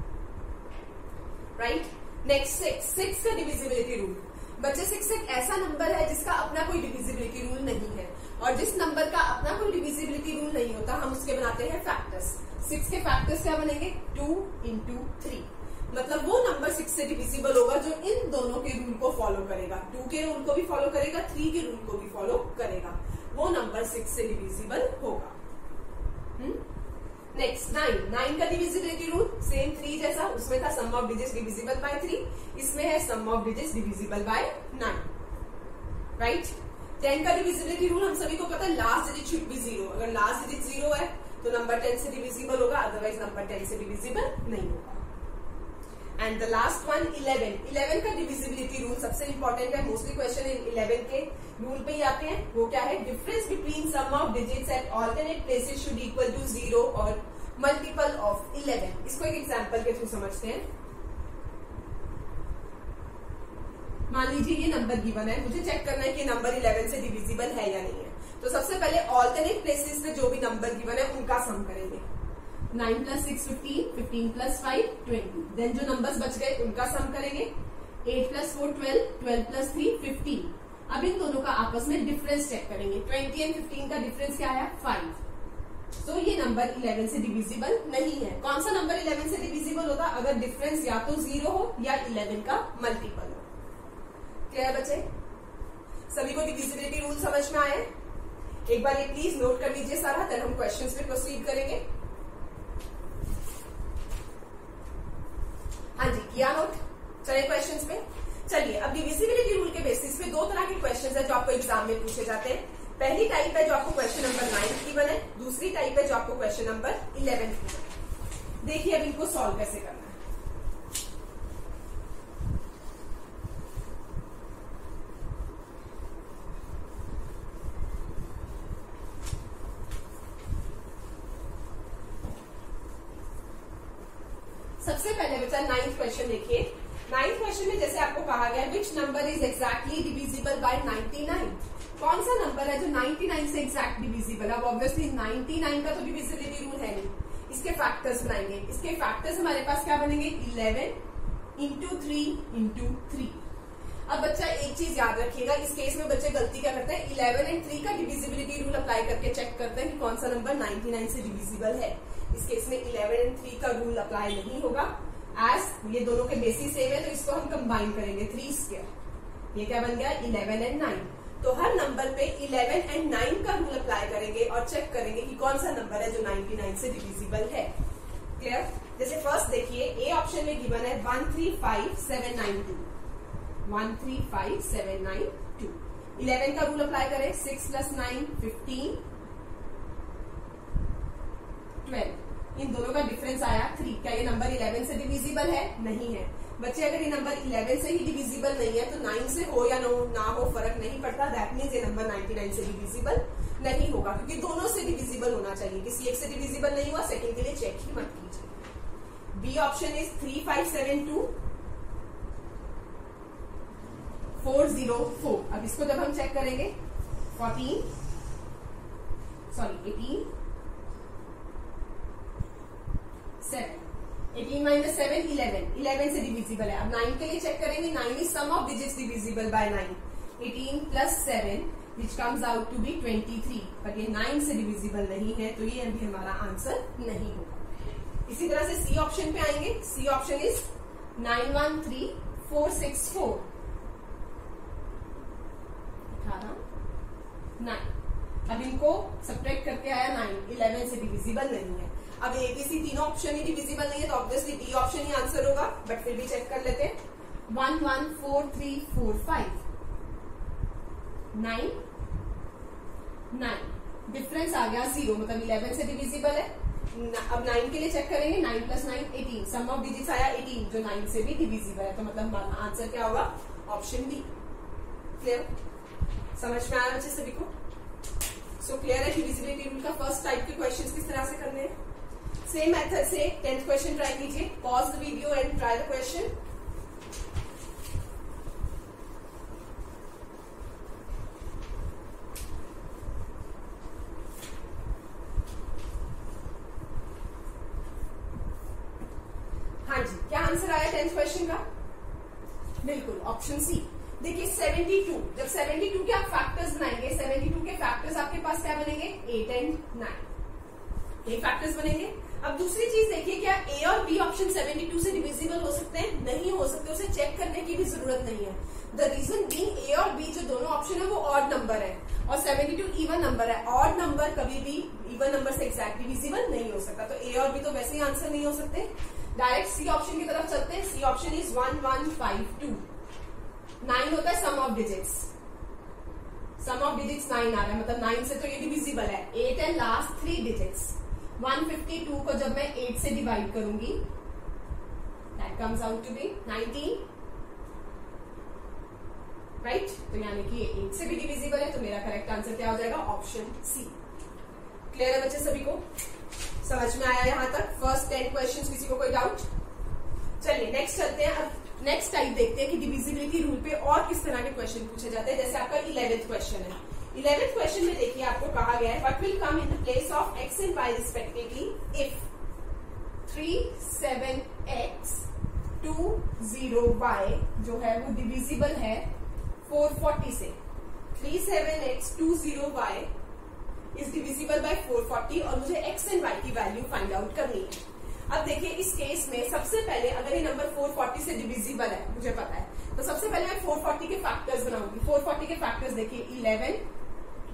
राइट नेक्स्ट सिक्स सिक्स का डिविजिबिलिटी रूल बच्चे सिक्स एक ऐसा नंबर है जिसका अपना कोई डिविजिबिलिटी रूल नहीं है। और जिस नंबर का अपना कोई डिविजिबिलिटी रूल नहीं होता, हम उसके बनाते हैं फैक्टर्स सिक्स के फैक्टर्स क्या बनेंगे? टू इंटू थ्री मतलब वो नंबर सिक्स से डिविजिबल होगा जो इन दोनों के रूल को फॉलो करेगा। टू के रूल को भी फॉलो करेगा थ्री के रूल को भी फॉलो करेगा। वो नंबर सिक्स से डिविजिबल होगा? नेक्स्ट नाइन नाइन का डिविजिबिलिटी रूल सेम थ्री जैसा, उसमें था sum of digit divisible by three इसमें है sum of digit divisible by nine right ten का डिविजिबिलिटी रूल हम सभी को पता है last digit should be zero अगर लास्ट डिजिट ज़ीरो है तो नंबर टेन से डिविजिबल होगा अदरवाइज़ नंबर टेन से डिविजिबल नहीं होगा। And the last one eleven eleven का डिविजिबिलिटी रूल सबसे इंपॉर्टेंट है. मोस्टली क्वेश्चन इन इलेवन के रूल पे ही आते हैं. वो क्या है? Difference between sum of digits at alternate places should equal to zero और मल्टीपल ऑफ़ इलेवन इसको एक एग्ज़ाम्पल के थ्रू समझते हैं. मान लीजिए ये नंबर गिवन है. मुझे चेक करना है कि नंबर इलेवन से डिविजिबल है या नहीं है. तो सबसे पहले ऑल्टरनेट प्लेसेस पे जो भी नंबर गिवन है, उनका सम करेंगे. Nine plus six fifteen fifteen plus five twenty then जो नंबर्स बच गए, उनका सम करेंगे. Eight plus four twelve twelve plus three fifteen अब इन दोनों का आपस में डिफरेंस चेक करेंगे. ट्वेंटी एंड फिफ्टीन का डिफरेंस क्या है फाइव तो ये नंबर इलेवन से डिविजिबल नहीं है. कौन सा नंबर इलेवन से डिविजिबल होगा? अगर डिफरेंस या तो ज़ीरो हो या इलेवन का मल्टीपल हो. क्लियर बच्चे? सभी को डिविजिबिलिटी रूल समझ में आए? एक बार ये प्लीज़ नोट कर लीजिए सारा देन हम क्वेश्चंस पे प्रोसीड करेंगे. हाँ जी, किया नोट? चले क्वेश्चंस पे चलिए, अब डिविजिबिलिटी रूल के बेसिस पे दो तरह के क्वेश्चंस है जो आपको एग्ज़ाम में पूछे जाते हैं। पहली टाइप है जो आपको क्वेश्चन नंबर नाइन की बने, दूसरी टाइप है जो आपको क्वेश्चन नंबर इलेवन की बने। देखिए अब इनको सॉल्व कैसे करना सबसे पहले बच्चा नाइन्थ क्वेश्चन देखिए। नाइन्थ क्वेश्चन में जैसे आपको कहा गया which number is exactly divisible by 99 कौन सा नंबर है जो 99 से एग्जैक्ट डिविजिबल अब ऑब्वियसली 99 का तो डिविजिबिलिटी रूल है नहीं। इसके फैक्टर्स बनाएँगे। इसके फैक्टर्स हमारे पास क्या बनेंगे? 11 इंटू थ्री इंटू थ्री अब बच्चा, एक चीज़ याद रखिएगा, इस केस में बच्चे गलती क्या करते हैं? 11 एंड थ्री का डिविजिबिलिटी रूल अप्लाई करके चेक करते हैं कि कौन सा नंबर 99 से डिविजिबल है। इस केस में 11 एंड थ्री का रूल अप्लाई नहीं होगा। एज ये दोनों के बेसिस सेम है तो इसको हम कंबाइन करेंगे थ्री स्क्र ये क्या बन गया? 11 एंड 9 तो हर नंबर पे 11 एंड नाइन का रूल अप्लाई करेंगे और चेक करेंगे कि कौन सा नंबर है जो 99 से डिविजिबल है। क्लियर जैसे फ़र्स्ट देखिए ए ऑप्शन में गिवन है one three five seven nine two one three five seven nine two eleven का रूल अप्लाई करें six plus nine fifteen twelve इन दोनों का डिफरेंस आया थ्री क्या ये नंबर इलेवन से डिविजिबल है? नहीं है. बच्चे, अगर ये नंबर इलेवन से ही डिविजिबल नहीं है तो नाइन से हो या नो ना हो, फ़र्क नहीं पड़ता. दैट मीन्स ये नंबर नाइनटी नाइन से डिविजिबल नहीं होगा, क्योंकि दोनों से डिविजिबल होना चाहिए. किसी एक से डिविजिबल नहीं हुआ सेकंड के लिए चेक ही मत कीजिए. B option is three five seven two four zero four अब इसको जब हम चेक करेंगे fourteen sorry eighteen seven minus seven eleven eleven से डिविजिबल है। अब नाइन के लिए चेक करेंगे nine is sum of digits divisible by nine eighteen plus seven which comes out to be twenty three but ये नाइन से डिविजिबल नहीं है तो ये अभी हमारा आंसर नहीं होगा। इसी तरह से सी ऑप्शन पे आएँगे। C option is nine one three four six four अठारह नाइन अब इनको सब्ट्रैक्ट करके आया नाइन इलेवन से डिविजिबल नहीं है। अब एबीसी तीनों ऑप्शन ही डिविजिबल नहीं है तो ऑब्वियसली डी ऑप्शन ही आंसर होगा बट फिर भी चेक कर लेते हैं. One one four three four five nine nine difference आ गया ज़ीरो मतलब इलेवन से डिविजिबल है. अब नाइन के लिए चेक करेंगे nine plus nine eighteen sum of digits आया एटीन जो नाइन से भी डिविजिबल है तो मतलब आंसर क्या होगा? ऑप्शन डी क्लियर समझ में आया बच्चे सभी को सो क्लियर है डिविजिबिलिटी रूल का फ़र्स्ट टाइप के क्वेश्चन किस तरह से करने हैं? सेम मेथड से टेंथ क्वेश्चन ट्राई कीजिए pause the video and try the question हाँ जी, क्या आंसर आया टेंथ क्वेश्चन का? बिल्कुल ऑप्शन सी देखिए 72 जब 72 के आप फैक्टर्स बनाएँगे 72 के फैक्टर्स आपके पास क्या बनेंगे? 8 एंड 9 ये फैक्टर्स बनेंगे? अब दूसरी चीज़ देखिए, क्या ए और बी ऑप्शन 72 से डिविजिबल हो सकते हैं? नहीं हो सकते, उसे चेक करने की भी ज़रूरत नहीं है। द रीजन बी ए और बी जो दोनों ऑप्शन है, वो ऑड नंबर है। और 72 इवन नंबर है। ऑड नंबर कभी भी इवन नंबर से एग्जैक्ट डिविजिबल नहीं हो सकता। तो ए और बी तो वैसे ही आंसर नहीं हो सकते। डायरेक्ट सी ऑप्शन की तरफ़ चलते हैं। C option is one one five two nine होता है sum of digits sum of digits nine आ रहा है। मतलब नाइन से तो ये डिविजिबल है। At end last three digits 152 को जब मैं 8 से डिवाइड करूँगी that comes out to be 19 right तो यानी कि 8 से भी डिविजिबल है तो मेरा करेक्ट आंसर क्या हो जाएगा? ऑप्शन सी क्लियर है बच्चे सभी को? समझ में आया यहाँ तक? फ़र्स्ट टेन क्वेश्चन किसी को कोई डाउट चलिए नेक्स्ट चलते हैं। अब नेक्स्ट टाइप देखते हैं कि डिविजिबिलिटी रूल पे और किस तरह के क्वेश्चन पूछे जाते हैं। जैसे आपका इलेवेंथ क्वेश्चन है। इलेवेंथ क्वेश्चन में देखिए आपको कहा गया है what will come in the place of X and Y respectively if three seven X two zero Y जो है वो डिविजिबल है फोर फोर्टी से? Three seven X two zero Y is divisible by four forty और मुझे एक्स एंड वाई की वैल्यू फाइंड आउट करनी है. अब देखिए, इस केस में सबसे पहले अगर ये नंबर 440 से डिविजिबल है, मुझे पता है तो सबसे पहले मैं 440 के फैक्टर्स बनाऊँगी। 440 के फैक्टर्स देखिए 11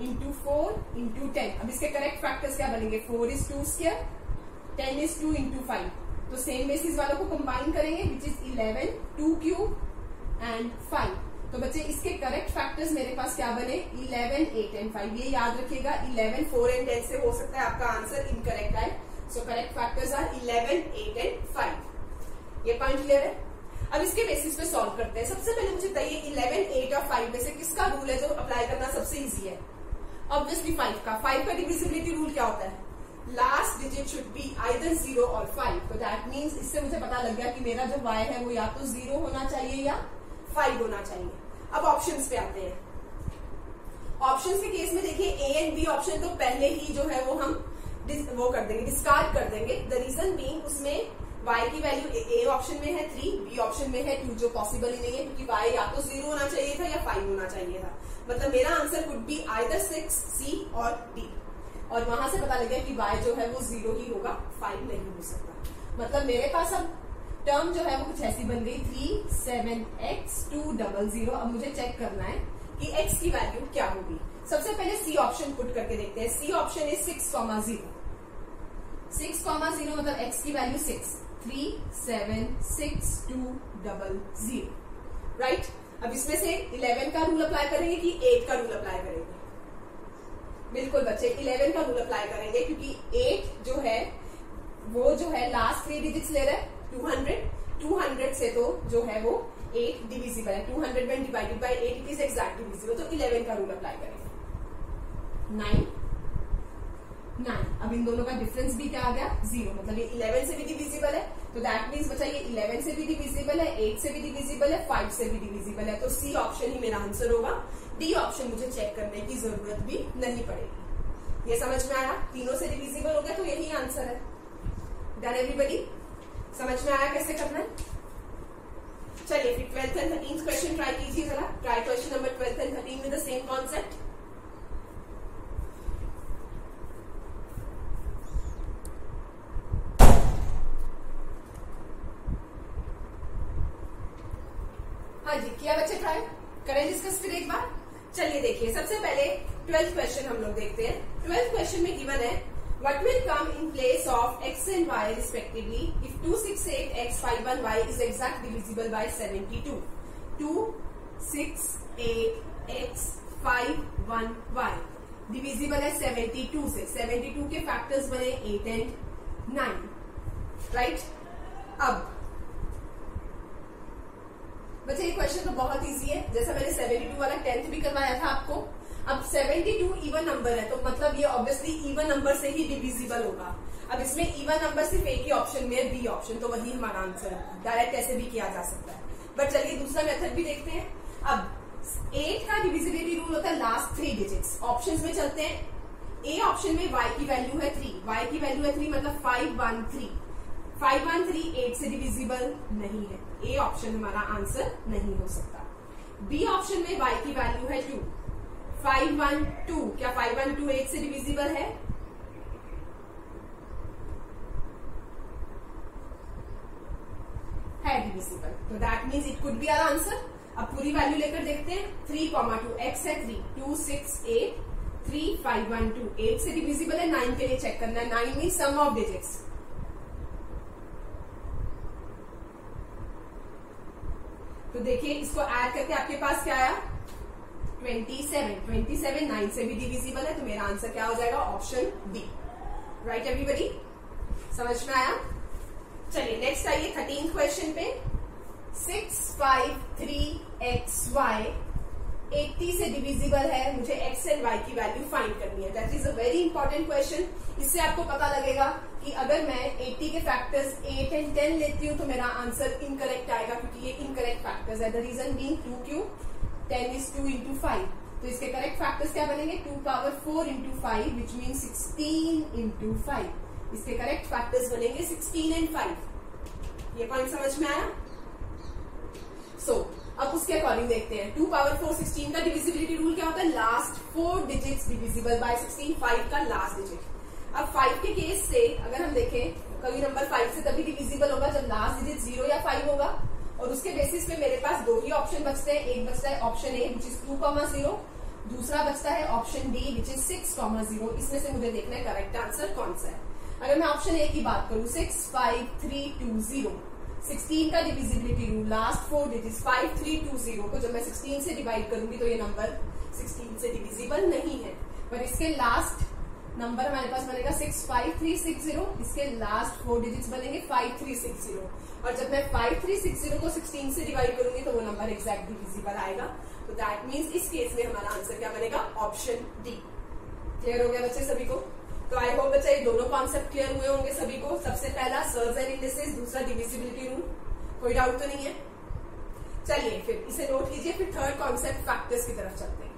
इंटू फोर इंटू टेन अब इसके करेक्ट फैक्टर्स क्या बनेंगे? Four is two square ten is two into five तो सेम बेसिस वालों को कंबाइन करेंगे which is eleven two cube and five तो बच्चे इसके करेक्ट फैक्टर्स मेरे पास क्या बने? 11, 8 एंड फाइव ये याद रखिएगा 11, 4 एंड टेन से हो सकता है आपका आंसर इनकरेक्ट आए so correct factors are 11, 8 and five ये पॉइंट क्लियर है अब इसके बेसिस पे सॉल्व करते हैं। सबसे पहले मुझे बताइए 11, 8 और फाइव में से किसका रूल है जो अप्लाई करना सबसे इजी है? ऑब्वियसली 5 का 5 का डिविजिबिलिटी रूल क्या होता है? Last digit should be either zero और फाइव तो दैट मीन्स इससे मुझे पता लग गया कि मेरा जो वाई है वो या तो ज़ीरो होना चाहिए या फाइव होना चाहिए। अब ऑप्शन पे आते हैं। ऑप्शंस के केस में देखिए ए एंड बी ऑप्शन तो पहले ही जो है वो हम वो कर देंगे डिस्कार्ड कर देंगे। द रीजन बीइंग उसमें y की वैल्यू ए ऑप्शन में है थ्री बी ऑप्शन में है टू जो पॉसिबल ही नहीं है, क्योंकि y या तो ज़ीरो होना चाहिए था या फाइव होना चाहिए था। मतलब मेरा answer would be either six C और डी और वहाँ से पता लगे कि y जो है वो ज़ीरो ही होगा फाइव नहीं हो सकता। मतलब मेरे पास अब टर्म जो है वो कुछ ऐसी बन गई three seven X two double zero अब मुझे चेक करना है कि x की वैल्यू क्या होगी। सबसे पहले सी ऑप्शन पुट करके देखते हैं। C option is six comma zero six comma zero मतलब x की value six three seven six two double zero right अब इसमें से इलेवन का रूल अप्लाई करेंगे कि एट का रूल अप्लाई करेंगे। बिल्कुल बच्चे इलेवन का रूल अप्लाई करेंगे क्योंकि एट जो है, वो जो है लास्ट थ्री डिजिट्स ले रहा है टू हंड्रेड टू हंड्रेड से तो जो है वो एट डिविजिबल है। टू हंड्रेड में divided by eight it is exactly divisible तो इलेवन का रूल अप्लाई करेंगे। नाइन नाइन अब इन दोनों का डिफरेंस भी क्या आ गया? ज़ीरो मतलब ये इलेवन से भी डिविजिबल है तो दैट मीन्स बचा ये इलेवन से भी डिविजिबल है एट से भी डिविजिबल है फाइव से भी डिविजिबल है. तो सी ऑप्शन ही मेरा आंसर होगा. डी ऑप्शन मुझे चेक करने की ज़रूरत भी नहीं पड़ेगी. ये समझ में आया? तीनों से डिविजिबल हो गया तो यही आंसर है. डन एवरीबडी समझ में आया कैसे करना है? चलिए, फिर twelfth and thirteen question try कीजिए जरा. Try question number twelfth and thirteen with the same concept हाँ जी किया बच्चे ट्राई करें डिस्कस फिर एक बार? चलिए देखिए सबसे पहले ट्वेल्थ क्वेश्चन हम लोग देखते हैं। ट्वेल्थ क्वेश्चन में गिवन है what What will come in place of x and y respectively if 268x 51y is exact divisible by 72? 2, 6, 8, x, 5, 1, y. Divisible है 72 से। 72 के फैक्टर्स बने 8 एंड 9 राइट अब बच्चे ये क्वेश्चन तो बहुत इजी है। जैसा मैंने 72 वाला टेंथ भी करवाया था आपको, अब 72 इवन नंबर है तो मतलब ये ऑब्वियसली इवन नंबर से ही डिविजिबल होगा। अब इसमें इवन नंबर सिर्फ़ एक ही ऑप्शन में बी ऑप्शन तो वही हमारा आंसर है। डायरेक्ट ऐसे भी किया जा सकता है। बट चलिए दूसरा मेथड भी देखते हैं। अब एट का डिविजिबिलिटी रूल होता है लास्ट थ्री डिजिट्स ऑप्शंस में चलते हैं। ए ऑप्शन में वाई की वैल्यू है थ्री वाई की वैल्यू है थ्री मतलब five one three five one three eight से डिविजिबल नहीं है। ए ऑप्शन हमारा आंसर नहीं हो सकता। बी ऑप्शन में वाई की वैल्यू है टू फाइव वन टू क्या फाइव वन टू एट से डिविजिबल है? है डिविजिबल तो that means it could be our answer अब पूरी वैल्यू लेकर देखते हैं। थ्री कॉमा टू एक्स है three two six eight three five one two eight से डिविजिबल है। नाइन के लिए चेक करना है। Nine mean sum of digits तो देखिए, इसको ऐड करके आपके पास क्या आया? Twenty seven twenty seven nine से भी डिविजिबल है तो मेरा आंसर क्या हो जाएगा? ऑप्शन बी राइट एवरीबडी समझ में आया? चलिए नेक्स्ट आइए थर्टीन क्वेश्चन पे. Six five three X Y eighty से डिविजिबल है मुझे एक्स एंड वाई की वैल्यू फाइंड करनी है। That is a very important question इससे आपको पता लगेगा कि अगर मैं 80 के फैक्टर्स 8 एंड 10 लेती हूँ तो मेरा आंसर इनकरेक्ट आएगा क्योंकि ये इनकरेक्ट फैक्टर्स है। The reason being two cube ten is two into five तो इसके करेक्ट फैक्टर्स क्या बनेंगे? Two power four into five which mean sixteen into five इसके करेक्ट फैक्टर्स बनेंगे सिक्सटीन एंड फाइव ये पॉइंट समझ में आया? सो so, अब उसके अकॉर्डिंग देखते हैं। टू पावर फोर सिक्सटीन का डिविजिबिलिटी रूल क्या होता है? Last four digit divisible by sixteen five का लास्ट डिजिट अब फाइव के केस से अगर हम देखें कभी नंबर फाइव से तभी डिविजिबल होगा जब लास्ट डिजिट ज़ीरो या फाइव होगा। और उसके बेसिस पे मेरे पास दो ही ऑप्शन बचते हैं। एक बचता है option A which is two comma zero दूसरा बचता है option D which is six comma zero इसमें से मुझे देखना है करेक्ट आंसर कौन सा है। अगर मैं ऑप्शन ए की बात करूँ six five three two zero sixteen का divisibility rule last four digit five three two zero को जब मैं सिक्सटीन से डिवाइड करूँगी तो ये नंबर सिक्सटीन से डिविजिबल नहीं है। पर इसके लास्ट नंबर हमारे पास बनेगा six five three six zero इसके लास्ट फोर डिजिट्स बनेंगे फाइव थ्री सिक्स ज़ीरो और जब मैं फाइव थ्री सिक्स ज़ीरो को सिक्सटीन से डिवाइड करूँगी तो वो नंबर एक्जैक्ट डिविजिबल आएगा। तो दैट मीन्स इस केस में हमारा आंसर क्या बनेगा? ऑप्शन डी क्लियर हो गया बच्चे सभी को? तो आई होप बच्चा ये दोनों कॉन्सेप्ट क्लियर हुए होंगे सभी को। सबसे पहला सर्ज एंड इंडिसेस दूसरा डिविजिबिलिटी रूल कोई डाउट तो नहीं है? चलिए फिर इसे नोट कीजिए, फिर थर्ड कॉन्सेप्ट फैक्टर्स की तरफ़ चलते हैं।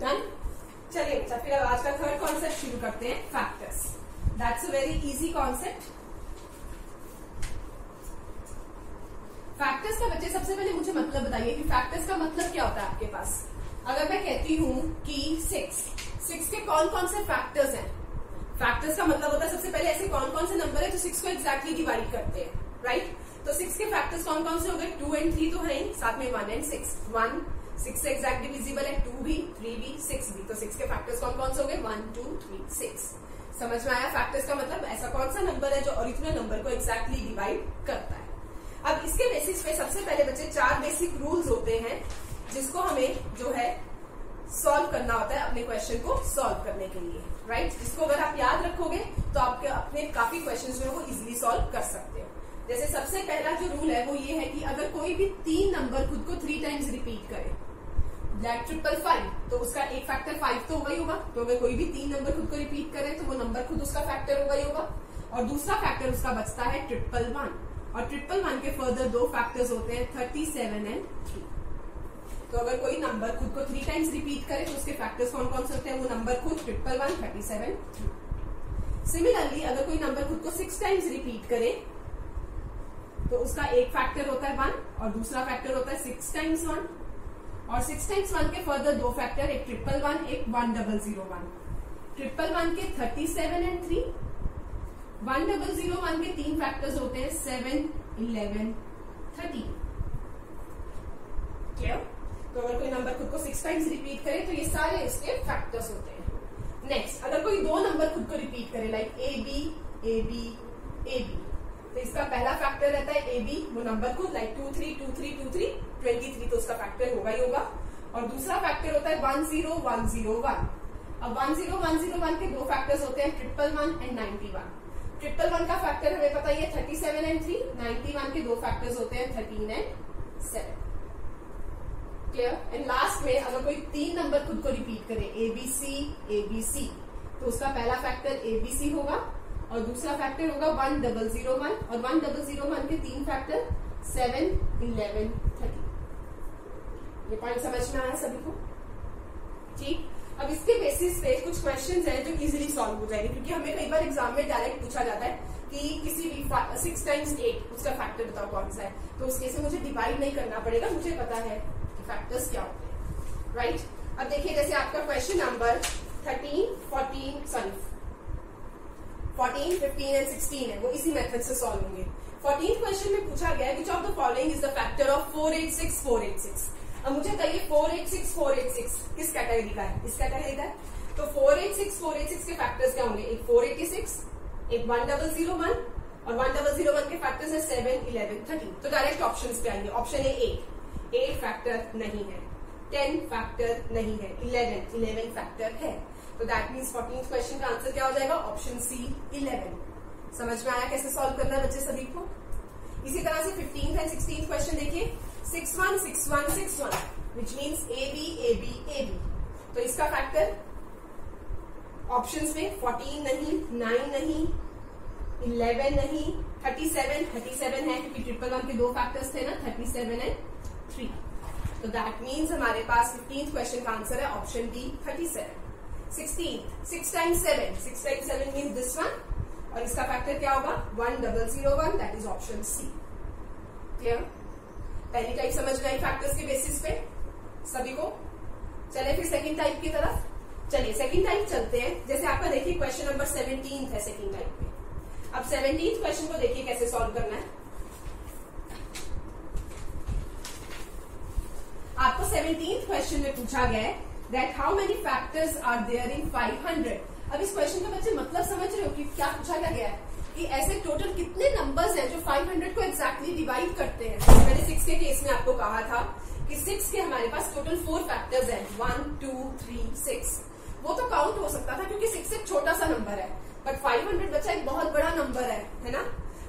डन चलिए अच्छा फिर अब आज का थर्ड कॉन्सेप्ट शुरू करते हैं factors that's a very easy concept factors का बच्चे, सबसे पहले मुझे मतलब बताइए कि फैक्टर्स का मतलब क्या होता है आपके पास? अगर मैं कहती हूँ कि सिक्स सिक्स के कौन कौन से फैक्टर्स हैं? फैक्टर्स का मतलब होता है, सबसे पहले ऐसे कौन कौन से नंबर है जो सिक्स को एक्जैक्टली डिवाइड करते हैं राइट तो सिक्स के फैक्टर्स कौन कौन से हो गए? टू एंड थ्री तो है साथ में one and six one six से एक्जैक्ट डिविजिबल है टू भी थ्री भी सिक्स भी. तो सिक्स के फैक्टर्स कौन कौन से हो गए? वन टू थ्री सिक्स समझ में आया? फैक्टर्स का मतलब ऐसा कौन सा नंबर है जो ओरिजिनल नंबर को एक्जैक्टली डिवाइड करता है। अब इसके बेसिस पे सबसे पहले बच्चे चार बेसिक रूल्स होते हैं, जिसको हमें जो है सॉल्व करना होता है अपने क्वेश्चन को सॉल्व करने के लिए राइट? इसको अगर आप याद रखोगे तो आपके अपने काफ़ी क्वेश्चन जो है वो इजिली सॉल्व कर सकते हो। जैसे सबसे पहला जो रूल है, वो ये है कि अगर कोई भी तीन नंबर खुद को थ्री टाइम्स रिपीट करे लाइक ट्रिपल फाइव तो उसका एक फैक्टर फाइव तो होगा ही होगा। तो अगर कोई भी तीन नंबर खुद को रिपीट करे तो वो नंबर खुद उसका फैक्टर होगा ही होगा। और दूसरा फैक्टर उसका बचता है ट्रिपल वन और ट्रिपल वन के फर्दर दो फैक्टर्स होते हैं थर्टी सेवन एंड थ्री तो अगर कोई नंबर खुद को थ्री टाइम्स रिपीट करे तो उसके फैक्टर्स कौन कौन से होते हैं? वो नंबर खुद triple one thirty seven three similarly अगर कोई नंबर खुद को सिक्स टाइम्स रिपीट करे तो उसका एक फैक्टर होता है वन और दूसरा फैक्टर होता है सिक्स टाइम्स वन और सिक्स टाइम्स वन के फर्दर दो फैक्टर एक ट्रिपल वन एक one double zero one triple one के thirty seven and three one double zero one के तीन फैक्टर्स होते हैं सेवन इलेवन थर्टी क्लियर तो अगर कोई नंबर खुद को सिक्स टाइम्स रिपीट करे तो ये सारे इसके फैक्टर्स होते हैं. नेक्स्ट अगर कोई दो नंबर खुद को रिपीट करे like A B A B A B तो इसका पहला फैक्टर रहता है ए बी वो नंबर खुद like two three two three two three twenty three तो उसका फैक्टर होगा ही होगा. और दूसरा फैक्टर होता है one zero one zero one अब one zero one zero one के दो फैक्टर्स होते हैं triple one and ninety one triple one का फैक्टर हमें पता है thirty seven and three ninety one के दो फैक्टर्स होते हैं thirteen and seven clear and last में अगर कोई तीन नंबर खुद को रिपीट करे ABC B C A B C तो उसका पहला फैक्टर एबीसी होगा और दूसरा फैक्टर होगा वन डबल ज़ीरो वन और वन डबल ज़ीरो वन के तीन फैक्टर सेवन इलेवन थर्टी ये पॉइंट समझ में आया सभी को? ठीक? अब इसके बेसिस पे कुछ क्वेश्चन हैं जो इजिली सॉल्व हो जाएँगे, क्योंकि हमें कई बार एग्ज़ाम में डायरेक्ट पूछा जाता है कि किसी भी सिक्स टाइम्स एट उसका फैक्टर बताओ कौन सा है। तो उसके से मुझे डिवाइड नहीं करना पड़ेगा, मुझे पता है कि फैक्टर्स क्या होते हैं राइट अब देखिए, जैसे आपका question number thirteen fourteen sorry fourteen fifteen and sixteen है, वो इसी मेथड से सॉल्व होंगे। फोर्टीन क्वेश्चन में पूछा गया है which of the following is the factor of four eight six four eight six अब मुझे बताइए four eight six four eight six किस कैटेगरी का है? इस कैटेगरी का है? तो four eight six four eight six के फैक्टर्स क्या होंगे? एक फोर एटी सिक्स एक वन डबल ज़ीरो वन और वन डबल ज़ीरो वन के फैक्टर्स है सेवन इलेवन थर्टी तो डायरेक्ट ऑप्शन पे आएँगे। ऑप्शन है एट एट फैक्टर नहीं है. टेन फैक्टर नहीं है. इलेवन इलेवन फैक्टर है. तो दैट मीन्स फोर्टीन क्वेश्चन का आंसर क्या हो जाएगा? ऑप्शन सी इलेवन समझ में आया कैसे सॉल्व करना है बच्चे सभी को? इसी तरह से फिफ्टीन एंड सिक्सटीन क्वेश्चन देखिए। Six one six one six one which means A B A B A B तो इसका फैक्टर ऑप्शंस में फोर्टीन नहीं नाइन नहीं इलेवन नहीं थर्टी सेवन थर्टी सेवन है, क्योंकि ट्रिपल वन के दो फैक्टर्स थे ना थर्टी सेवन एंड थ्री तो दैट मीन्स हमारे पास फिफ्टींथ क्वेश्चन का आंसर है option D thirty seven sixteen six time seven six time seven means this one और इसका फैक्टर क्या होगा? One double zero one that is option C clear पहली टाइप समझ आई फैक्टर्स के बेसिस पे? सभी को? चले फिर सेकंड टाइप की तरफ़। चलिए सेकंड टाइप चलते हैं। जैसे आपका देखिए क्वेश्चन नंबर सेवनटीन है सेकंड टाइप में अब सेवनटीन क्वेश्चन को देखिए कैसे सॉल्व करना है। आपको सेवनटीन क्वेश्चन में पूछा गया है that how many factors are there in 500 अब इस क्वेश्चन का बच्चे मतलब समझ रहे हो कि क्या पूछा गया है। कि ऐसे टोटल कितने नंबर्स हैं जो 500 को एक्जैक्टली डिवाइड करते हैं? मैंने सिक्स के केस में आपको कहा था कि सिक्स के हमारे पास टोटल फोर फैक्टर्स हैं। वन टू थ्री सिक्स वो तो काउंट हो सकता था क्योंकि सिक्स एक छोटा सा नंबर है। बट 500 बच्चा एक बहुत बड़ा नंबर है है ना?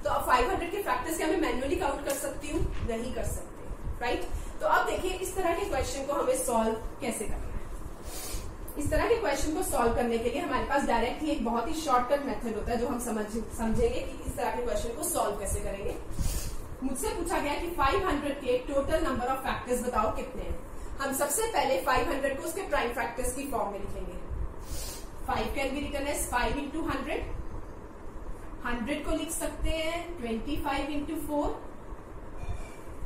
तो अब 500 के फैक्टर्स क्या मैं मैनुअली काउंट कर सकती हूँ? नहीं कर सकते राइट तो अब देखिए इस तरह के क्वेश्चन को हमें सॉल्व कैसे करना इस तरह के क्वेश्चन को सॉल्व करने के लिए हमारे पास डायरेक्ट ही एक बहुत ही शॉर्टकट मेथड होता है जो हम समझ, समझेंगे कि इस तरह के क्वेश्चन को सॉल्व कैसे करेंगे। मुझसे पूछा गया कि 500 के टोटल नंबर ऑफ़ फैक्टर्स बताओ कितने हैं। हम सबसे पहले 500 को उसके प्राइम फैक्टर्स की फॉर्म में लिखेंगे। Five can be written as five into hundred hundred को लिख सकते हैं twenty five into four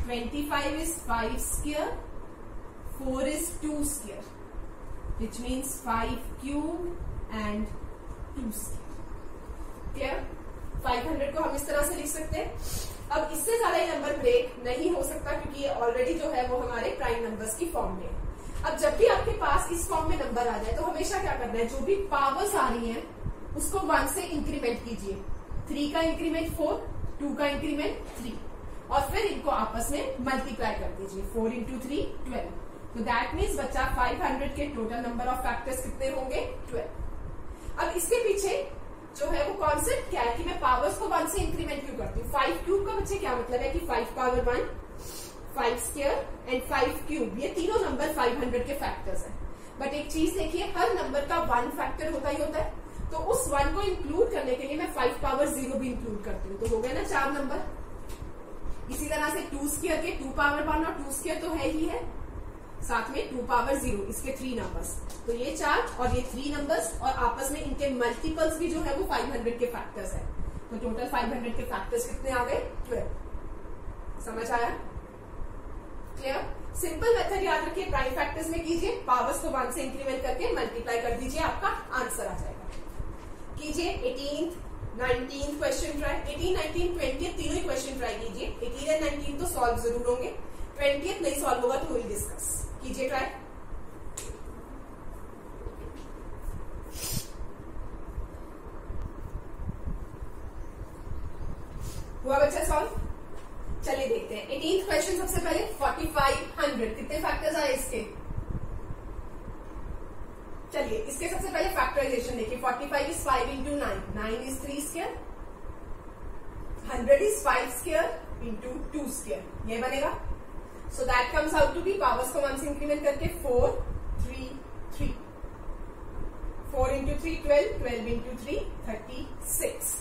twenty five is five square four is two square which means five cube and two square clear five hundred को हम इस तरह से लिख सकते हैं। अब इससे ज़्यादा ही नंबर ब्रेक नहीं हो सकता क्योंकि ये ऑलरेडी जो है वो हमारे प्राइम नंबर्स की फॉर्म में है। अब जब भी आपके पास इस फॉर्म में नंबर आ जाए तो हमेशा क्या करना है, जो भी पावर्स आ रही हैं, उसको वन से इंक्रीमेंट कीजिए। थ्री का इंक्रीमेंट फोर टू का इंक्रीमेंट थ्री और फिर इनको आपस में मल्टीप्लाई कर दीजिए। फोर इंटू थ्री ट्वेल्व तो दैट मीन्स बच्चा 500 के टोटल नंबर ऑफ़ फैक्टर्स कितने होंगे? 12 अब इसके पीछे जो है वो कॉन्सेप्ट क्या है कि मैं पावर्स को वन से इंक्रीमेंट क्यों करती हूँ? फाइव क्यूब का बच्चे क्या मतलब है कि five power one five square and five cube ये तीनों नंबर फाइव हंड्रेड के फैक्टर्स हैं. बट एक चीज़ देखिए, हर नंबर का वन फैक्टर होता ही होता है. तो उस वन को इंक्लूड करने के लिए मैं फाइव पावर ज़ीरो भी इंक्लूड करती हूँ. तो हो गया ना चार नंबर इसी तरह से टू स्क्र के टू पावर वन और टू स्क्र तो है ही है. साथ में टू पावर ज़ीरो इसके थ्री नंबर्स तो ये चार और ये थ्री नंबर्स और आपस में इनके मल्टीपल्स भी जो है वो 500 के फैक्टर्स है। तो टोटल 500 के फैक्टर्स कितने आ गए? ट्वेल्व समझ आया? क्लियर सिंपल मेथड याद रखिए प्राइम फैक्टर्स में कीजिए पावर्स को वन से इंक्रीमेंट करके मल्टीप्लाई कर दीजिए, आपका आंसर आ जाएगा। कीजिए eighteen nineteen question try eighteen nineteen twenty तीनों ही क्वेश्चन ट्राई कीजिए। एटीन एंड नाइनटीन तो सॉल्व ज़रूर होंगे। ट्वेंटी नहीं सॉल्व होगा तो विल डिस्कस कीजिए ट्राई। हुआ बच्चा सॉल्व? चलिए देखते हैं। एटीन क्वेश्चन सबसे पहले फोर्टी फाइव हंड्रेड कितने फैक्टर्स आए इसके? चलिए, इसके सबसे पहले फैक्टराइजेशन देखिए। Forty five is five into nine nine is three square hundred is five square into two square ये बनेगा। So that comes out to be powers को वन से इंक्रीमेंट करके four three three four into three twelve twelve into three thirty six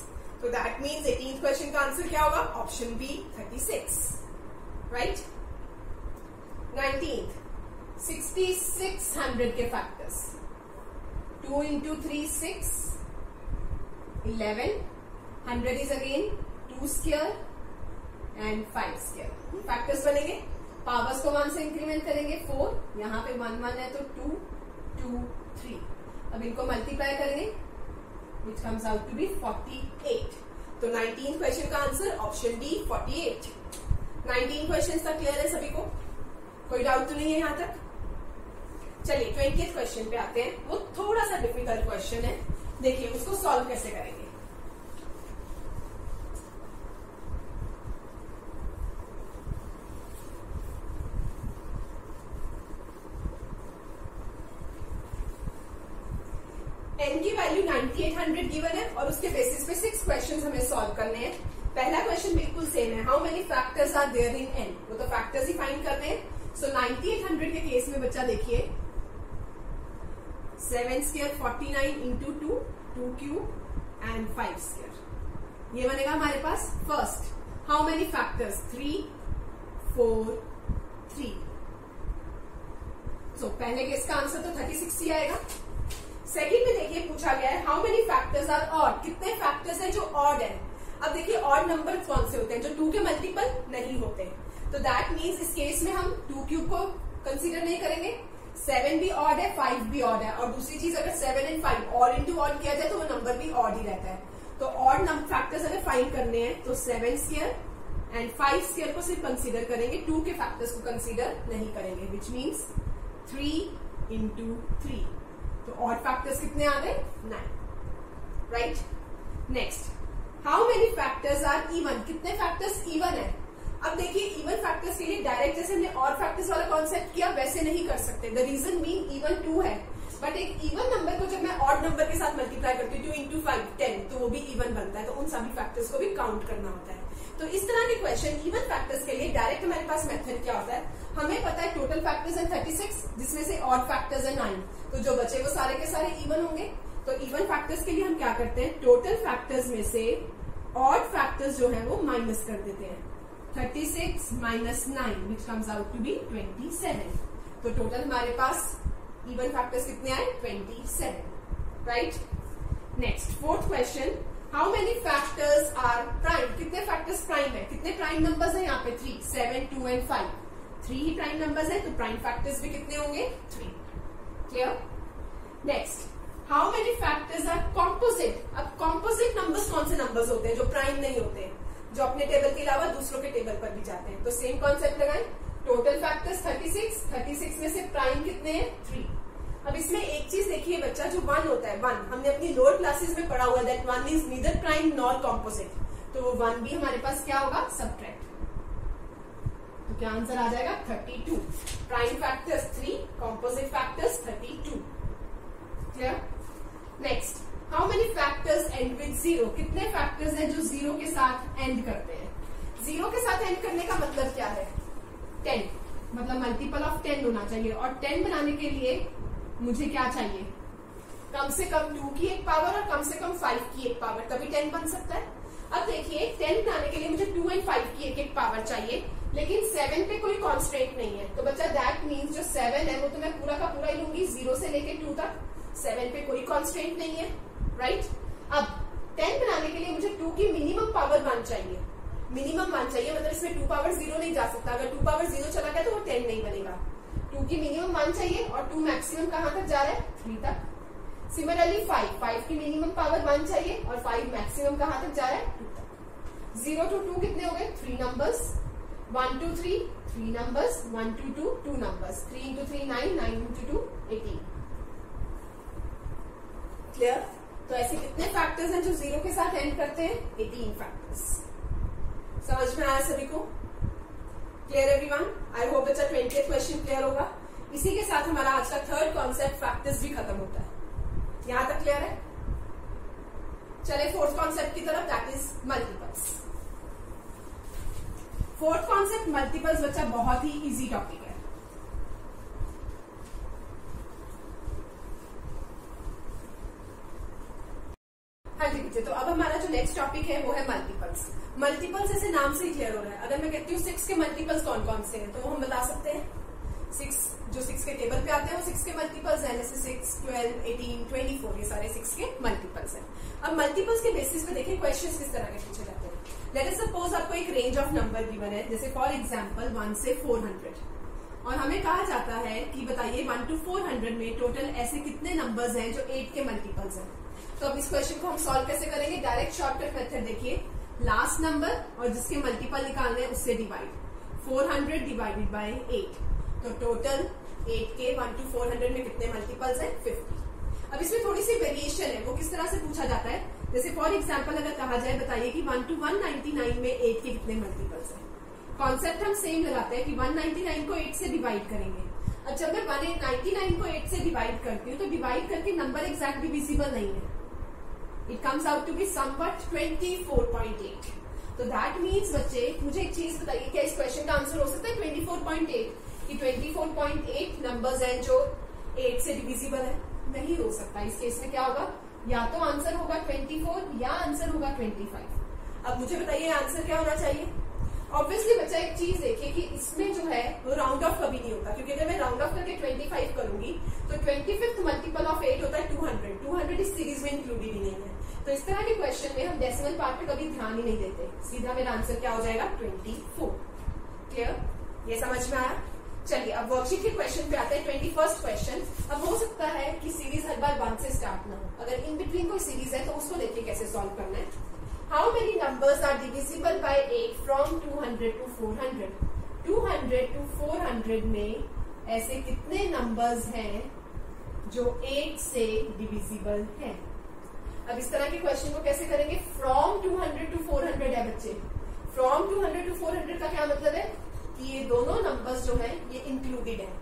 तो दैट मीन्स एटीन क्वेश्चन का आंसर क्या होगा? Option B thirty six right nineteen sixty six hundred के factors two into three six eleven hundred is again two square and five square factors बनेंगे? पावर्स को वन से इंक्रीमेंट करेंगे फोर यहाँ पे वन वन है तो टू टू थ्री अब इनको मल्टीप्लाई करेंगे which comes out to be forty eight तो नाइनटीन क्वेश्चन का answer option D forty eight nineteen question तक क्लियर है सभी को? कोई डाउट तो नहीं है यहाँ तक? चलिए ट्वेंटी क्वेश्चन पे आते हैं। वो थोड़ा सा डिफ़िकल्ट क्वेश्चन है। देखिए, उसको सॉल्व कैसे करेंगे एन की वैल्यू 9800 गिवन है और उसके बेसिस पे सिक्स क्वेश्चंस हमें सॉल्व करने हैं। पहला क्वेश्चन बिल्कुल सेम है। How many factors are there in N वो तो फैक्टर्स ही फाइंड करने हैं। सो so, 9800 के केस में बच्चा देखिए। Seven square forty nine into two two cube and five square ये बनेगा हमारे पास first how many factors three four three so पहले केस का आंसर तो थर्टी सिक्स ही आएगा। सेकंड में देखिए पूछा गया है how many factors are odd कितने फैक्टर्स हैं जो ऑड है? अब देखिए ऑड नंबर कौन से होते हैं, जो टू के मल्टीपल नहीं होते। तो दैट मीन्स इस केस में हम टू क्यूब को कंसिडर नहीं करेंगे। सेवन भी ऑड है फाइव भी ऑड है। और दूसरी चीज़ अगर seven and five odd into odd किया जाए तो वो नंबर भी ऑड ही रहता है। तो ऑड नंबर फैक्टर्स अगर फाइंड करने हैं तो seven square and five square को सिर्फ़ कंसीडर करेंगे। टू के फैक्टर्स को कंसीडर नहीं करेंगे which means three into three तो ऑड फैक्टर्स कितने आ गए? Nine right next how many factors are even कितने फैक्टर्स इवन है? अब देखिए इवन फैक्टर्स के लिए डायरेक्ट जैसे हमने और फैक्टर्स वाला कॉन्सेप्ट किया, वैसे नहीं कर सकते. The reason mean even two है. बट एक इवन नंबर को जब मैं ऑड नंबर के साथ मल्टीप्लाई करती हूँ टू इंटू फाइव टेन तो वो भी इवन बनता है. तो उन सभी फैक्टर्स को भी काउंट करना होता है. तो इस तरह के क्वेश्चन इवन फैक्टर्स के लिए डायरेक्ट हमारे पास मेथड क्या होता है? हमें पता है टोटल फैक्टर्स है 36 जिसमें से ऑड फैक्टर्स है 9 तो जो बचे वो सारे के सारे इवन होंगे। तो इवन फैक्टर्स के लिए हम क्या करते हैं? टोटल फैक्टर्स में से ऑड फैक्टर्स जो है वो माइनस कर देते हैं। 36 minus nine which comes out to be 27 तो टोटल हमारे पास इवन फैक्टर्स कितने आए? 27 right next fourth question how many factors are prime कितने फैक्टर्स प्राइम है? कितने प्राइम नंबर्स हैं यहाँ पे? Three seven two and five three he prime numbers है तो प्राइम फैक्टर्स भी कितने होंगे? Three clear next how many factors are composite अब कॉम्पोजिट नंबर्स कौन से नंबर्स होते हैं जो प्राइम नहीं होते? हैं जो अपने टेबल के अलावा दूसरों के टेबल पर भी जाते हैं। तो सेम कॉन्सेप्ट लगाएँ। टोटल फैक्टर्स 36 36 में से प्राइम कितने हैं? थ्री अब इसमें एक चीज़ देखिए बच्चा, जो वन होता है वन हमने अपनी लोअर क्लासेस में पढ़ा हुआ that one is neither prime nor composite तो वो वन भी हमारे पास क्या होगा? सब्ट्रैक्ट तो क्या आंसर आ जाएगा 32 prime factors three composite factors 32 clear next how many factors end with zero कितने फैक्टर्स हैं जो ज़ीरो के साथ एंड करते हैं? ज़ीरो के साथ एंड करने का मतलब क्या है? टेन मतलब मल्टीपल ऑफ़ टेन होना चाहिए। और टेन बनाने के लिए मुझे क्या चाहिए? कम से कम टू की एक पावर और कम से कम फाइव की एक पावर तभी टेन बन सकता है। अब देखिए टेन बनाने के लिए मुझे टू एंड फाइव की एक एक पावर चाहिए। लेकिन सेवन पे कोई कॉन्स्टेंट नहीं है। तो बच्चा दैट मीन्स जो सेवन है, वो तो मैं पूरा का पूरा ही लूँगी ज़ीरो से लेके टू तक। सेवन पे कोई कॉन्स्टेंट नहीं है राइट अब टेन बनाने के लिए मुझे टू की मिनिमम पावर वन चाहिए। मिनिमम वन चाहिए मतलब इसमें टू पावर ज़ीरो नहीं जा सकता। अगर टू पावर ज़ीरो चला गया तो वो टेन नहीं बनेगा। टू की मिनिमम वन चाहिए और टू मैक्सिमम कहाँ तक जा रहा है? थ्री तक। सिमिलरली फाइव फाइव की मिनिमम पावर वन चाहिए और फाइव मैक्सिमम कहाँ तक जा रहा है? टू तक। ज़ीरो टू टू कितने हो गए? Three numbers one two three three numbers one two two two numbers three into three nine nine into two eighteen clear तो ऐसे कितने फैक्टर्स हैं जो ज़ीरो के साथ एंड करते हैं? एटीन फैक्टर्स समझ में आया सभी को? क्लियर एवरीवन आई होप बच्चा ट्वेंटी क्वेश्चन क्लियर होगा. इसी के साथ हमारा आज का थर्ड कॉन्सेप्ट फैक्टर्स भी खत्म होता है. यहाँ तक क्लियर है? चले फोर्थ कॉन्सेप्ट की तरफ़ that is multiples fourth concept multiples बच्चा बहुत ही इजी टॉपिक है। हाँ जी बच्चे तो अब हमारा जो नेक्स्ट टॉपिक है, वो है मल्टीपल्स मल्टीपल्स ऐसे नाम से ही क्लियर हो रहा है। अगर मैं कहती हूँ सिक्स के मल्टीपल्स कौन कौन से हैं तो वो हम बता सकते हैं। सिक्स जो सिक्स के टेबल पे आते हैं, वो सिक्स के मल्टीपल्स हैं, जैसे six twelve eighteen twenty four ये सारे सिक्स के मल्टीपल्स हैं। अब मल्टीपल्स के बेसिस पे देखिए क्वेश्चन किस तरह के पूछे जाते हैं। लेट इज़ सपोज़ आपको एक रेंज ऑफ़ नंबर गिवन है, जैसे फॉर एग्ज़ाम्पल वन से फोर हंड्रेड और हमें कहा जाता है कि बताइए वन टू फोर हंड्रेड में टोटल ऐसे कितने नंबर्स हैं जो एट के मल्टीपल्स हैं? तो अब इस क्वेश्चन को हम सॉल्व कैसे करेंगे? डायरेक्ट शॉर्टकट मेथड देखिए। लास्ट नंबर और जिसके मल्टीपल निकालने हैं, उससे डिवाइड 400 डिवाइडेड बाय 8 तो टोटल 8 के 1 टू 400 में कितने मल्टीपल्स हैं? 50 अब इसमें थोड़ी सी वेरिएशन है, वो किस तरह से पूछा जाता है? जैसे फॉर एग्ज़ाम्पल अगर कहा जाए, बताइए कि 1 टू 199 में 8 के कितने मल्टीपल्स हैं? कॉन्सेप्ट हम सेम लगाते हैं कि 199 को 8 से डिवाइड करेंगे। अब जब मैं 199 को एट से डिवाइड करती हूँ तो डिवाइड करके नंबर एग्जैक्ट डिविजिबल नहीं है। It comes out to be somewhat 24.8 तो दैट मीन्स बच्चे, मुझे एक चीज़ बताइए, क्या इस क्वेश्चन का आंसर हो सकता है? 24.8 कि 24.8 नंबर्स हैं जो 8 से डिविजिबल है। नहीं हो सकता इस केस में क्या होगा? या तो आंसर होगा 24 या आंसर होगा 25 अब मुझे बताइए आंसर क्या होना चाहिए? ऑब्वियसली बच्चा एक चीज़ देखिए कि इसमें जो है, वो राउंड ऑफ़ कभी नहीं होता। क्योंकि अगर मैं राउंड ऑफ़ करके 25 करूँगी तो twenty fifth multiple of eight होता है 200 200 इस सीरीज़ में इंक्लूडेड ही नहीं है। तो इस तरह के क्वेश्चन में हम डेसिमल पार्ट पे कभी ध्यान ही नहीं देते। सीधा मेरा आंसर क्या हो जाएगा? ट्वेंटी फोर क्लियर ये समझ में आया? चलिए, अब वर्कशीट के क्वेश्चन पे आते हैं ट्वेंटी फ़र्स्ट क्वेश्चन अब हो सकता है कि सीरीज़ हर बार वन से स्टार्ट ना हो। अगर इन बिटवीन कोई सीरीज़ है तो उसको देखिए कैसे सॉल्व करना है। How many numbers are divisible by eight from two hundred to four hundred two hundred to four hundred में ऐसे कितने नंबर्स हैं जो एट से डिविजिबल है? अब इस तरह के क्वेश्चन को कैसे करेंगे? फ्रॉम 200 टू 400 है बच्चे। फ्रॉम 200 टू 400 का क्या मतलब है? कि ये दोनों नंबर्स जो है, ये इंक्लूडेड है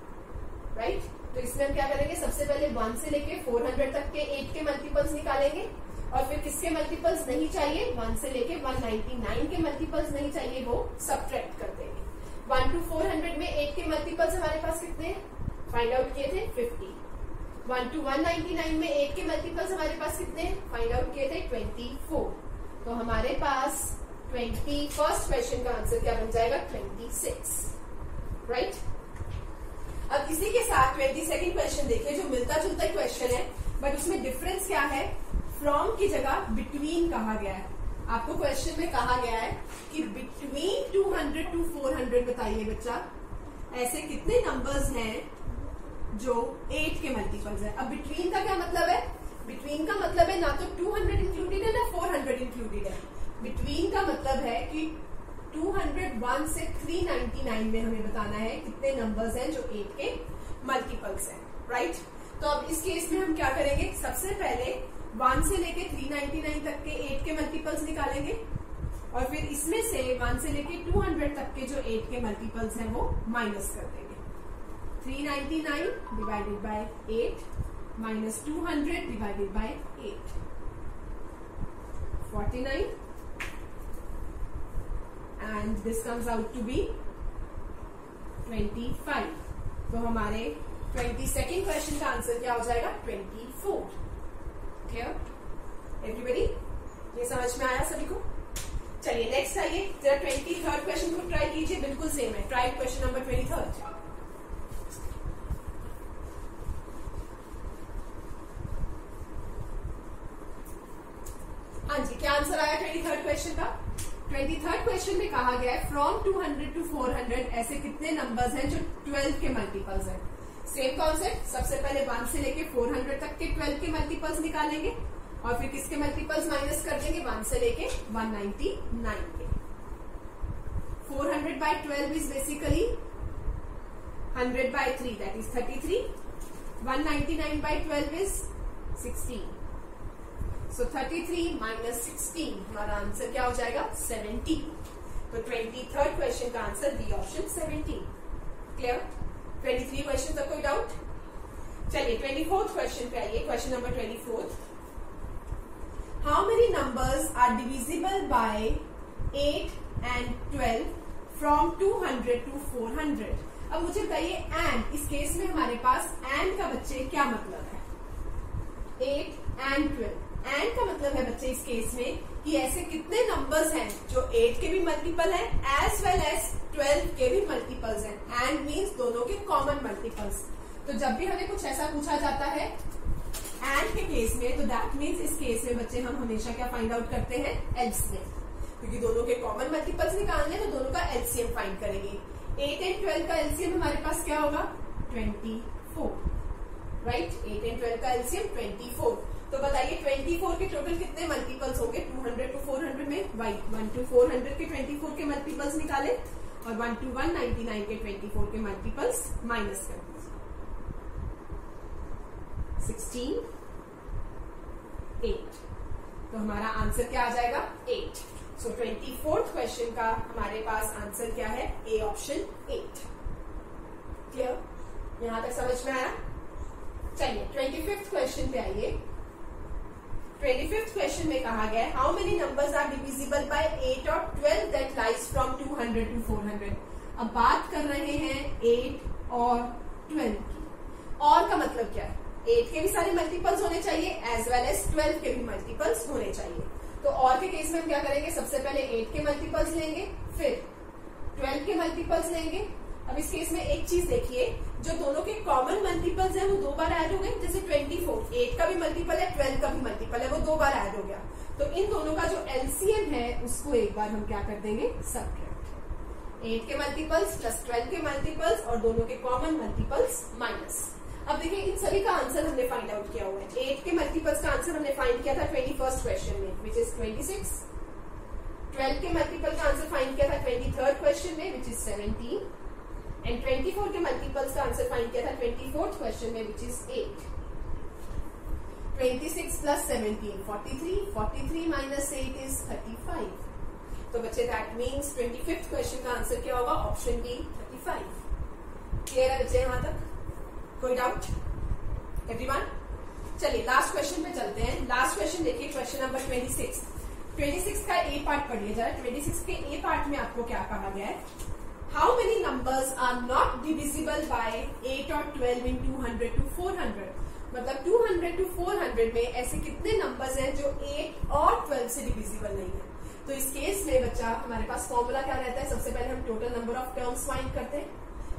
राइट तो इसमें हम क्या करेंगे? सबसे पहले वन से लेके 400 तक के एट के मल्टीपल्स निकालेंगे और फिर किसके मल्टीपल्स नहीं चाहिए? वन से लेके 199 के मल्टीपल्स नहीं चाहिए, वो सब्ट्रैक्ट कर देंगे। वन टू फोर हंड्रेड में एट के मल्टीपल्स हमारे पास कितने फाइंड आउट किए थे fifty one to one ninety nine में एट के मल्टीपल्स हमारे पास कितने फाइंड आउट किए थे ट्वेंटी फोर तो हमारे पास ट्वेंटी फ़र्स्ट क्वेश्चन का आंसर क्या बन जाएगा? Twenty six. राइट अब इसी के साथ ट्वेंटी सेकेंड क्वेश्चन देखिए, जो मिलता जुलता क्वेश्चन है बट उसमें डिफरेंस क्या है? फ्रॉम की जगह बिटवीन कहा गया है। आपको क्वेश्चन में कहा गया है कि बिटवीन 200 टू 400 बताइए बच्चा। ऐसे कितने नंबर्स हैं जो 8 के मल्टीपल्स हैं? अब बिटवीन का क्या मतलब है? बिटवीन का मतलब है ना तो 200 इंक्लूडेड है ना 400 इंक्लूडेड है। बिटवीन का मतलब है कि 201 से 399 में हमें बताना है कितने नंबर्स हैं जो 8 के मल्टीपल्स हैं राइट तो अब इस केस में हम क्या करेंगे? सबसे पहले वन से लेके 399 तक के 8 के मल्टीपल्स निकालेंगे और फिर इसमें से वन से लेके 200 तक के जो 8 के मल्टीपल्स हैं वो माइनस कर देंगे। 399 divided by 8 minus 200 divided by 8 49 and this comes out to be 25 तो हमारे ट्वेंटी सेकेंड क्वेश्चन का आंसर क्या हो जाएगा? ट्वेंटी फोर क्लियर एवरीबडी ये समझ में आया सभी को? चलिए नेक्स्ट आइए। जरा ट्वेंटी थर्ड क्वेश्चन को ट्राई कीजिए। बिल्कुल सेम है। Try question number twenty third हाँ जी, क्या आंसर आया ट्वेंटी थर्ड क्वेश्चन का? ट्वेंटी थर्ड क्वेश्चन में कहा गया है from two hundred to four hundred ऐसे कितने नंबर्स हैं जो ट्वेल्व के मल्टीपल्स हैं? सेम कॉन्सेप्ट सबसे पहले वन से लेके 400 तक के 12 के मल्टीपल्स निकालेंगे और फिर किसके मल्टीपल्स माइनस कर देंगे? वन से लेके 199 के। 400 hundred by twelve is basically 100 by three that is 33 199 by twelve is 16 so 33 minus 16 हमारा आंसर क्या हो जाएगा? 70 तो ट्वेंटी थर्ड क्वेश्चन का answer D option 17 clear twenty three question तक कोई डाउट चलिए ट्वेंटी फोर्थ क्वेश्चन पे आइए question number twenty fourth how many numbers are divisible by eight and twelve from two hundred to four hundred अब मुझे बताइए एंड इस केस में हमारे पास एंड का बच्चे क्या मतलब है? एट एंड ट्वेल्व एंड का मतलब है बच्चे इस केस में कि ऐसे कितने नंबर्स हैं जो एट के भी मल्टीपल हैं एज वेल एज ट्वेल्व के भी मल्टीपल्स हैं। एंड मीन्स दोनों के कॉमन मल्टीपल्स तो जब भी हमें कुछ ऐसा पूछा जाता है एंड के केस में तो दैट मीन्स इस केस में बच्चे हम हमेशा क्या फाइंड आउट करते हैं? एलसीएम क्योंकि दोनों के कॉमन मल्टीपल्स निकालने तो दोनों का एलसीएम फाइंड करेंगे। एट एंड ट्वेल्व का एलसीएम हमारे पास क्या होगा? Twenty four right eight and twelve का एलसीएम ट्वेंटी फोर तो बताइए 24 के टोटल कितने मल्टीपल्स होंगे 200 टू 400 में? वाई 1 टू 400 के 24 के मल्टीपल्स निकाले और 1 टू 199 के 24 के मल्टीपल्स माइनस कर दीजिए। 16 8 तो हमारा आंसर क्या आ जाएगा? 8 सो ट्वेंटी फोर्थ क्वेश्चन का हमारे पास आंसर क्या है? ए ऑप्शन 8 क्लियर यहाँ तक समझ में आया? चलिए ट्वेंटी फिफ्थ क्वेश्चन पे आइए। ट्वेंटी फिफ्थ क्वेश्चन में कहा गया how many numbers are divisible by eight और twelve that lies from two hundred to four hundred अब बात कर रहे हैं एट और ट्वेल्व की। और का मतलब क्या है? एट के भी सारे मल्टीपल्स होने चाहिए एज वेल एज ट्वेल्व के भी मल्टीपल्स होने चाहिए। तो और के केस में हम क्या करेंगे? सबसे पहले एट के मल्टीपल्स लेंगे, फिर ट्वेल्व के मल्टीपल्स लेंगे अब इस केस में एक चीज़ देखिए, जो दोनों के कॉमन मल्टीपल्स है, वो दो बार ऐड हो गए, जैसे 24 एट का भी मल्टीपल है 12 का भी मल्टीपल है, वो दो बार ऐड हो गया। तो इन दोनों का जो एलसीएम है, उसको एक बार हम क्या कर देंगे? सब्ट्रैक्ट एट के मल्टीपल्स प्लस ट्वेल्व के मल्टीपल्स और दोनों के कॉमन मल्टीपल्स माइनस अब देखिए, इन सभी का आंसर हमने फाइंड आउट किया हुआ है। एट के मल्टीपल्स का आंसर हमने फाइंड किया था ट्वेंटी फ़र्स्ट क्वेश्चन में which is twenty six twelve के मल्टीपल का आंसर फाइंड किया था ट्वेंटी थर्ड क्वेश्चन में विच इज़ सेवेंटीन एंड 24 के मल्टीपल्स का आंसर फाइंड किया था ट्वेंटी फोर्थ क्वेश्चन में which is eight 26 plus 17 43 43 minus eight is 35 तो बच्चे that means twenty fifth question का आंसर क्या होगा? ऑप्शन बी 35 क्लियर है बच्चे यहाँ तक? कोई डाउट एवरीवन चलिए लास्ट क्वेश्चन पे चलते हैं। लास्ट क्वेश्चन देखिए क्वेश्चन नंबर 26 26 का ए पार्ट पढ़िए जरा। 26 के ए पार्ट में आपको क्या कहा गया है? How many numbers are not divisible by 8 or 12 in 200 to 400 मतलब 200 टू 400 में ऐसे कितने नंबर्स हैं जो 8 और 12 से डिविजिबल नहीं है? तो इस केस में बच्चा, हमारे पास फॉर्मूला क्या रहता है? सबसे पहले हम total number of terms find करते हैं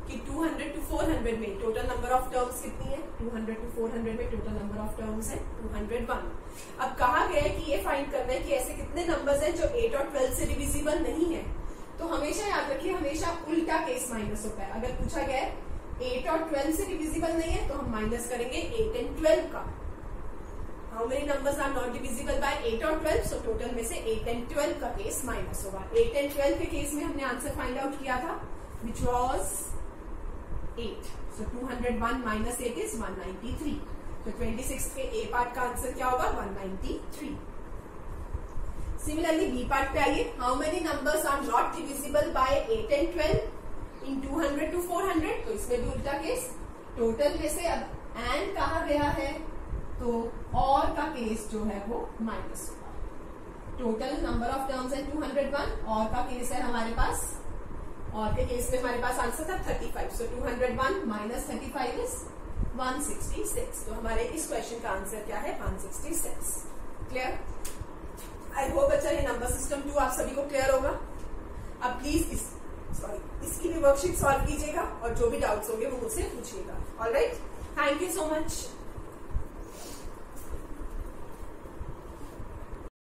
कि 200 टू 400 में टोटल नंबर ऑफ़ टर्म्स कितनी है? 200 टू 400 में टोटल नंबर ऑफ़ टर्म्स है 201 अब कहा गया है कि ये फाइंड करना है कि ऐसे कितने नंबर्स हैं जो 8 और 12 से डिविजिबल नहीं है? तो हमेशा याद रखिए, हमेशा उल्टा केस माइनस होता है अगर पूछा गया है 8 और 12 से डिविजिबल नहीं है तो हम माइनस करेंगे एट एंड 12 का how many numbers are not divisible by eight और 12 सो टोटल में से एट एंड 12 का केस माइनस होगा एट एंड 12 के केस में हमने आंसर फाइंड आउट किया था which was 8. So 201 minus 8 is 193. So 26 के A पार्ट का आंसर क्या होगा 193. Similarly, B पार्ट पे आइए। How many numbers are not divisible by 8 and 12 in 200 to 400 तो इसमें भी उल्टा केस टोटल में से अब एंड कहा गया है? तो और का केस जो है वो माइनस होगा टोटल नंबर ऑफ़ टर्म्स है 201 और का केस है हमारे पास। और के केस में हमारे पास आंसर था 35 so so 201 minus thirty five is 166 तो हमारे इस क्वेश्चन का आंसर क्या है? 166 क्लियर आई होप अच्छा ये नंबर सिस्टम टू आप सभी को क्लियर होगा। अब प्लीज़ इस सॉरी इसकी भी वर्कशीट सॉल्व कीजिएगा और जो भी डाउट्स होंगे वो मुझसे पूछिएगा। All right thank you so much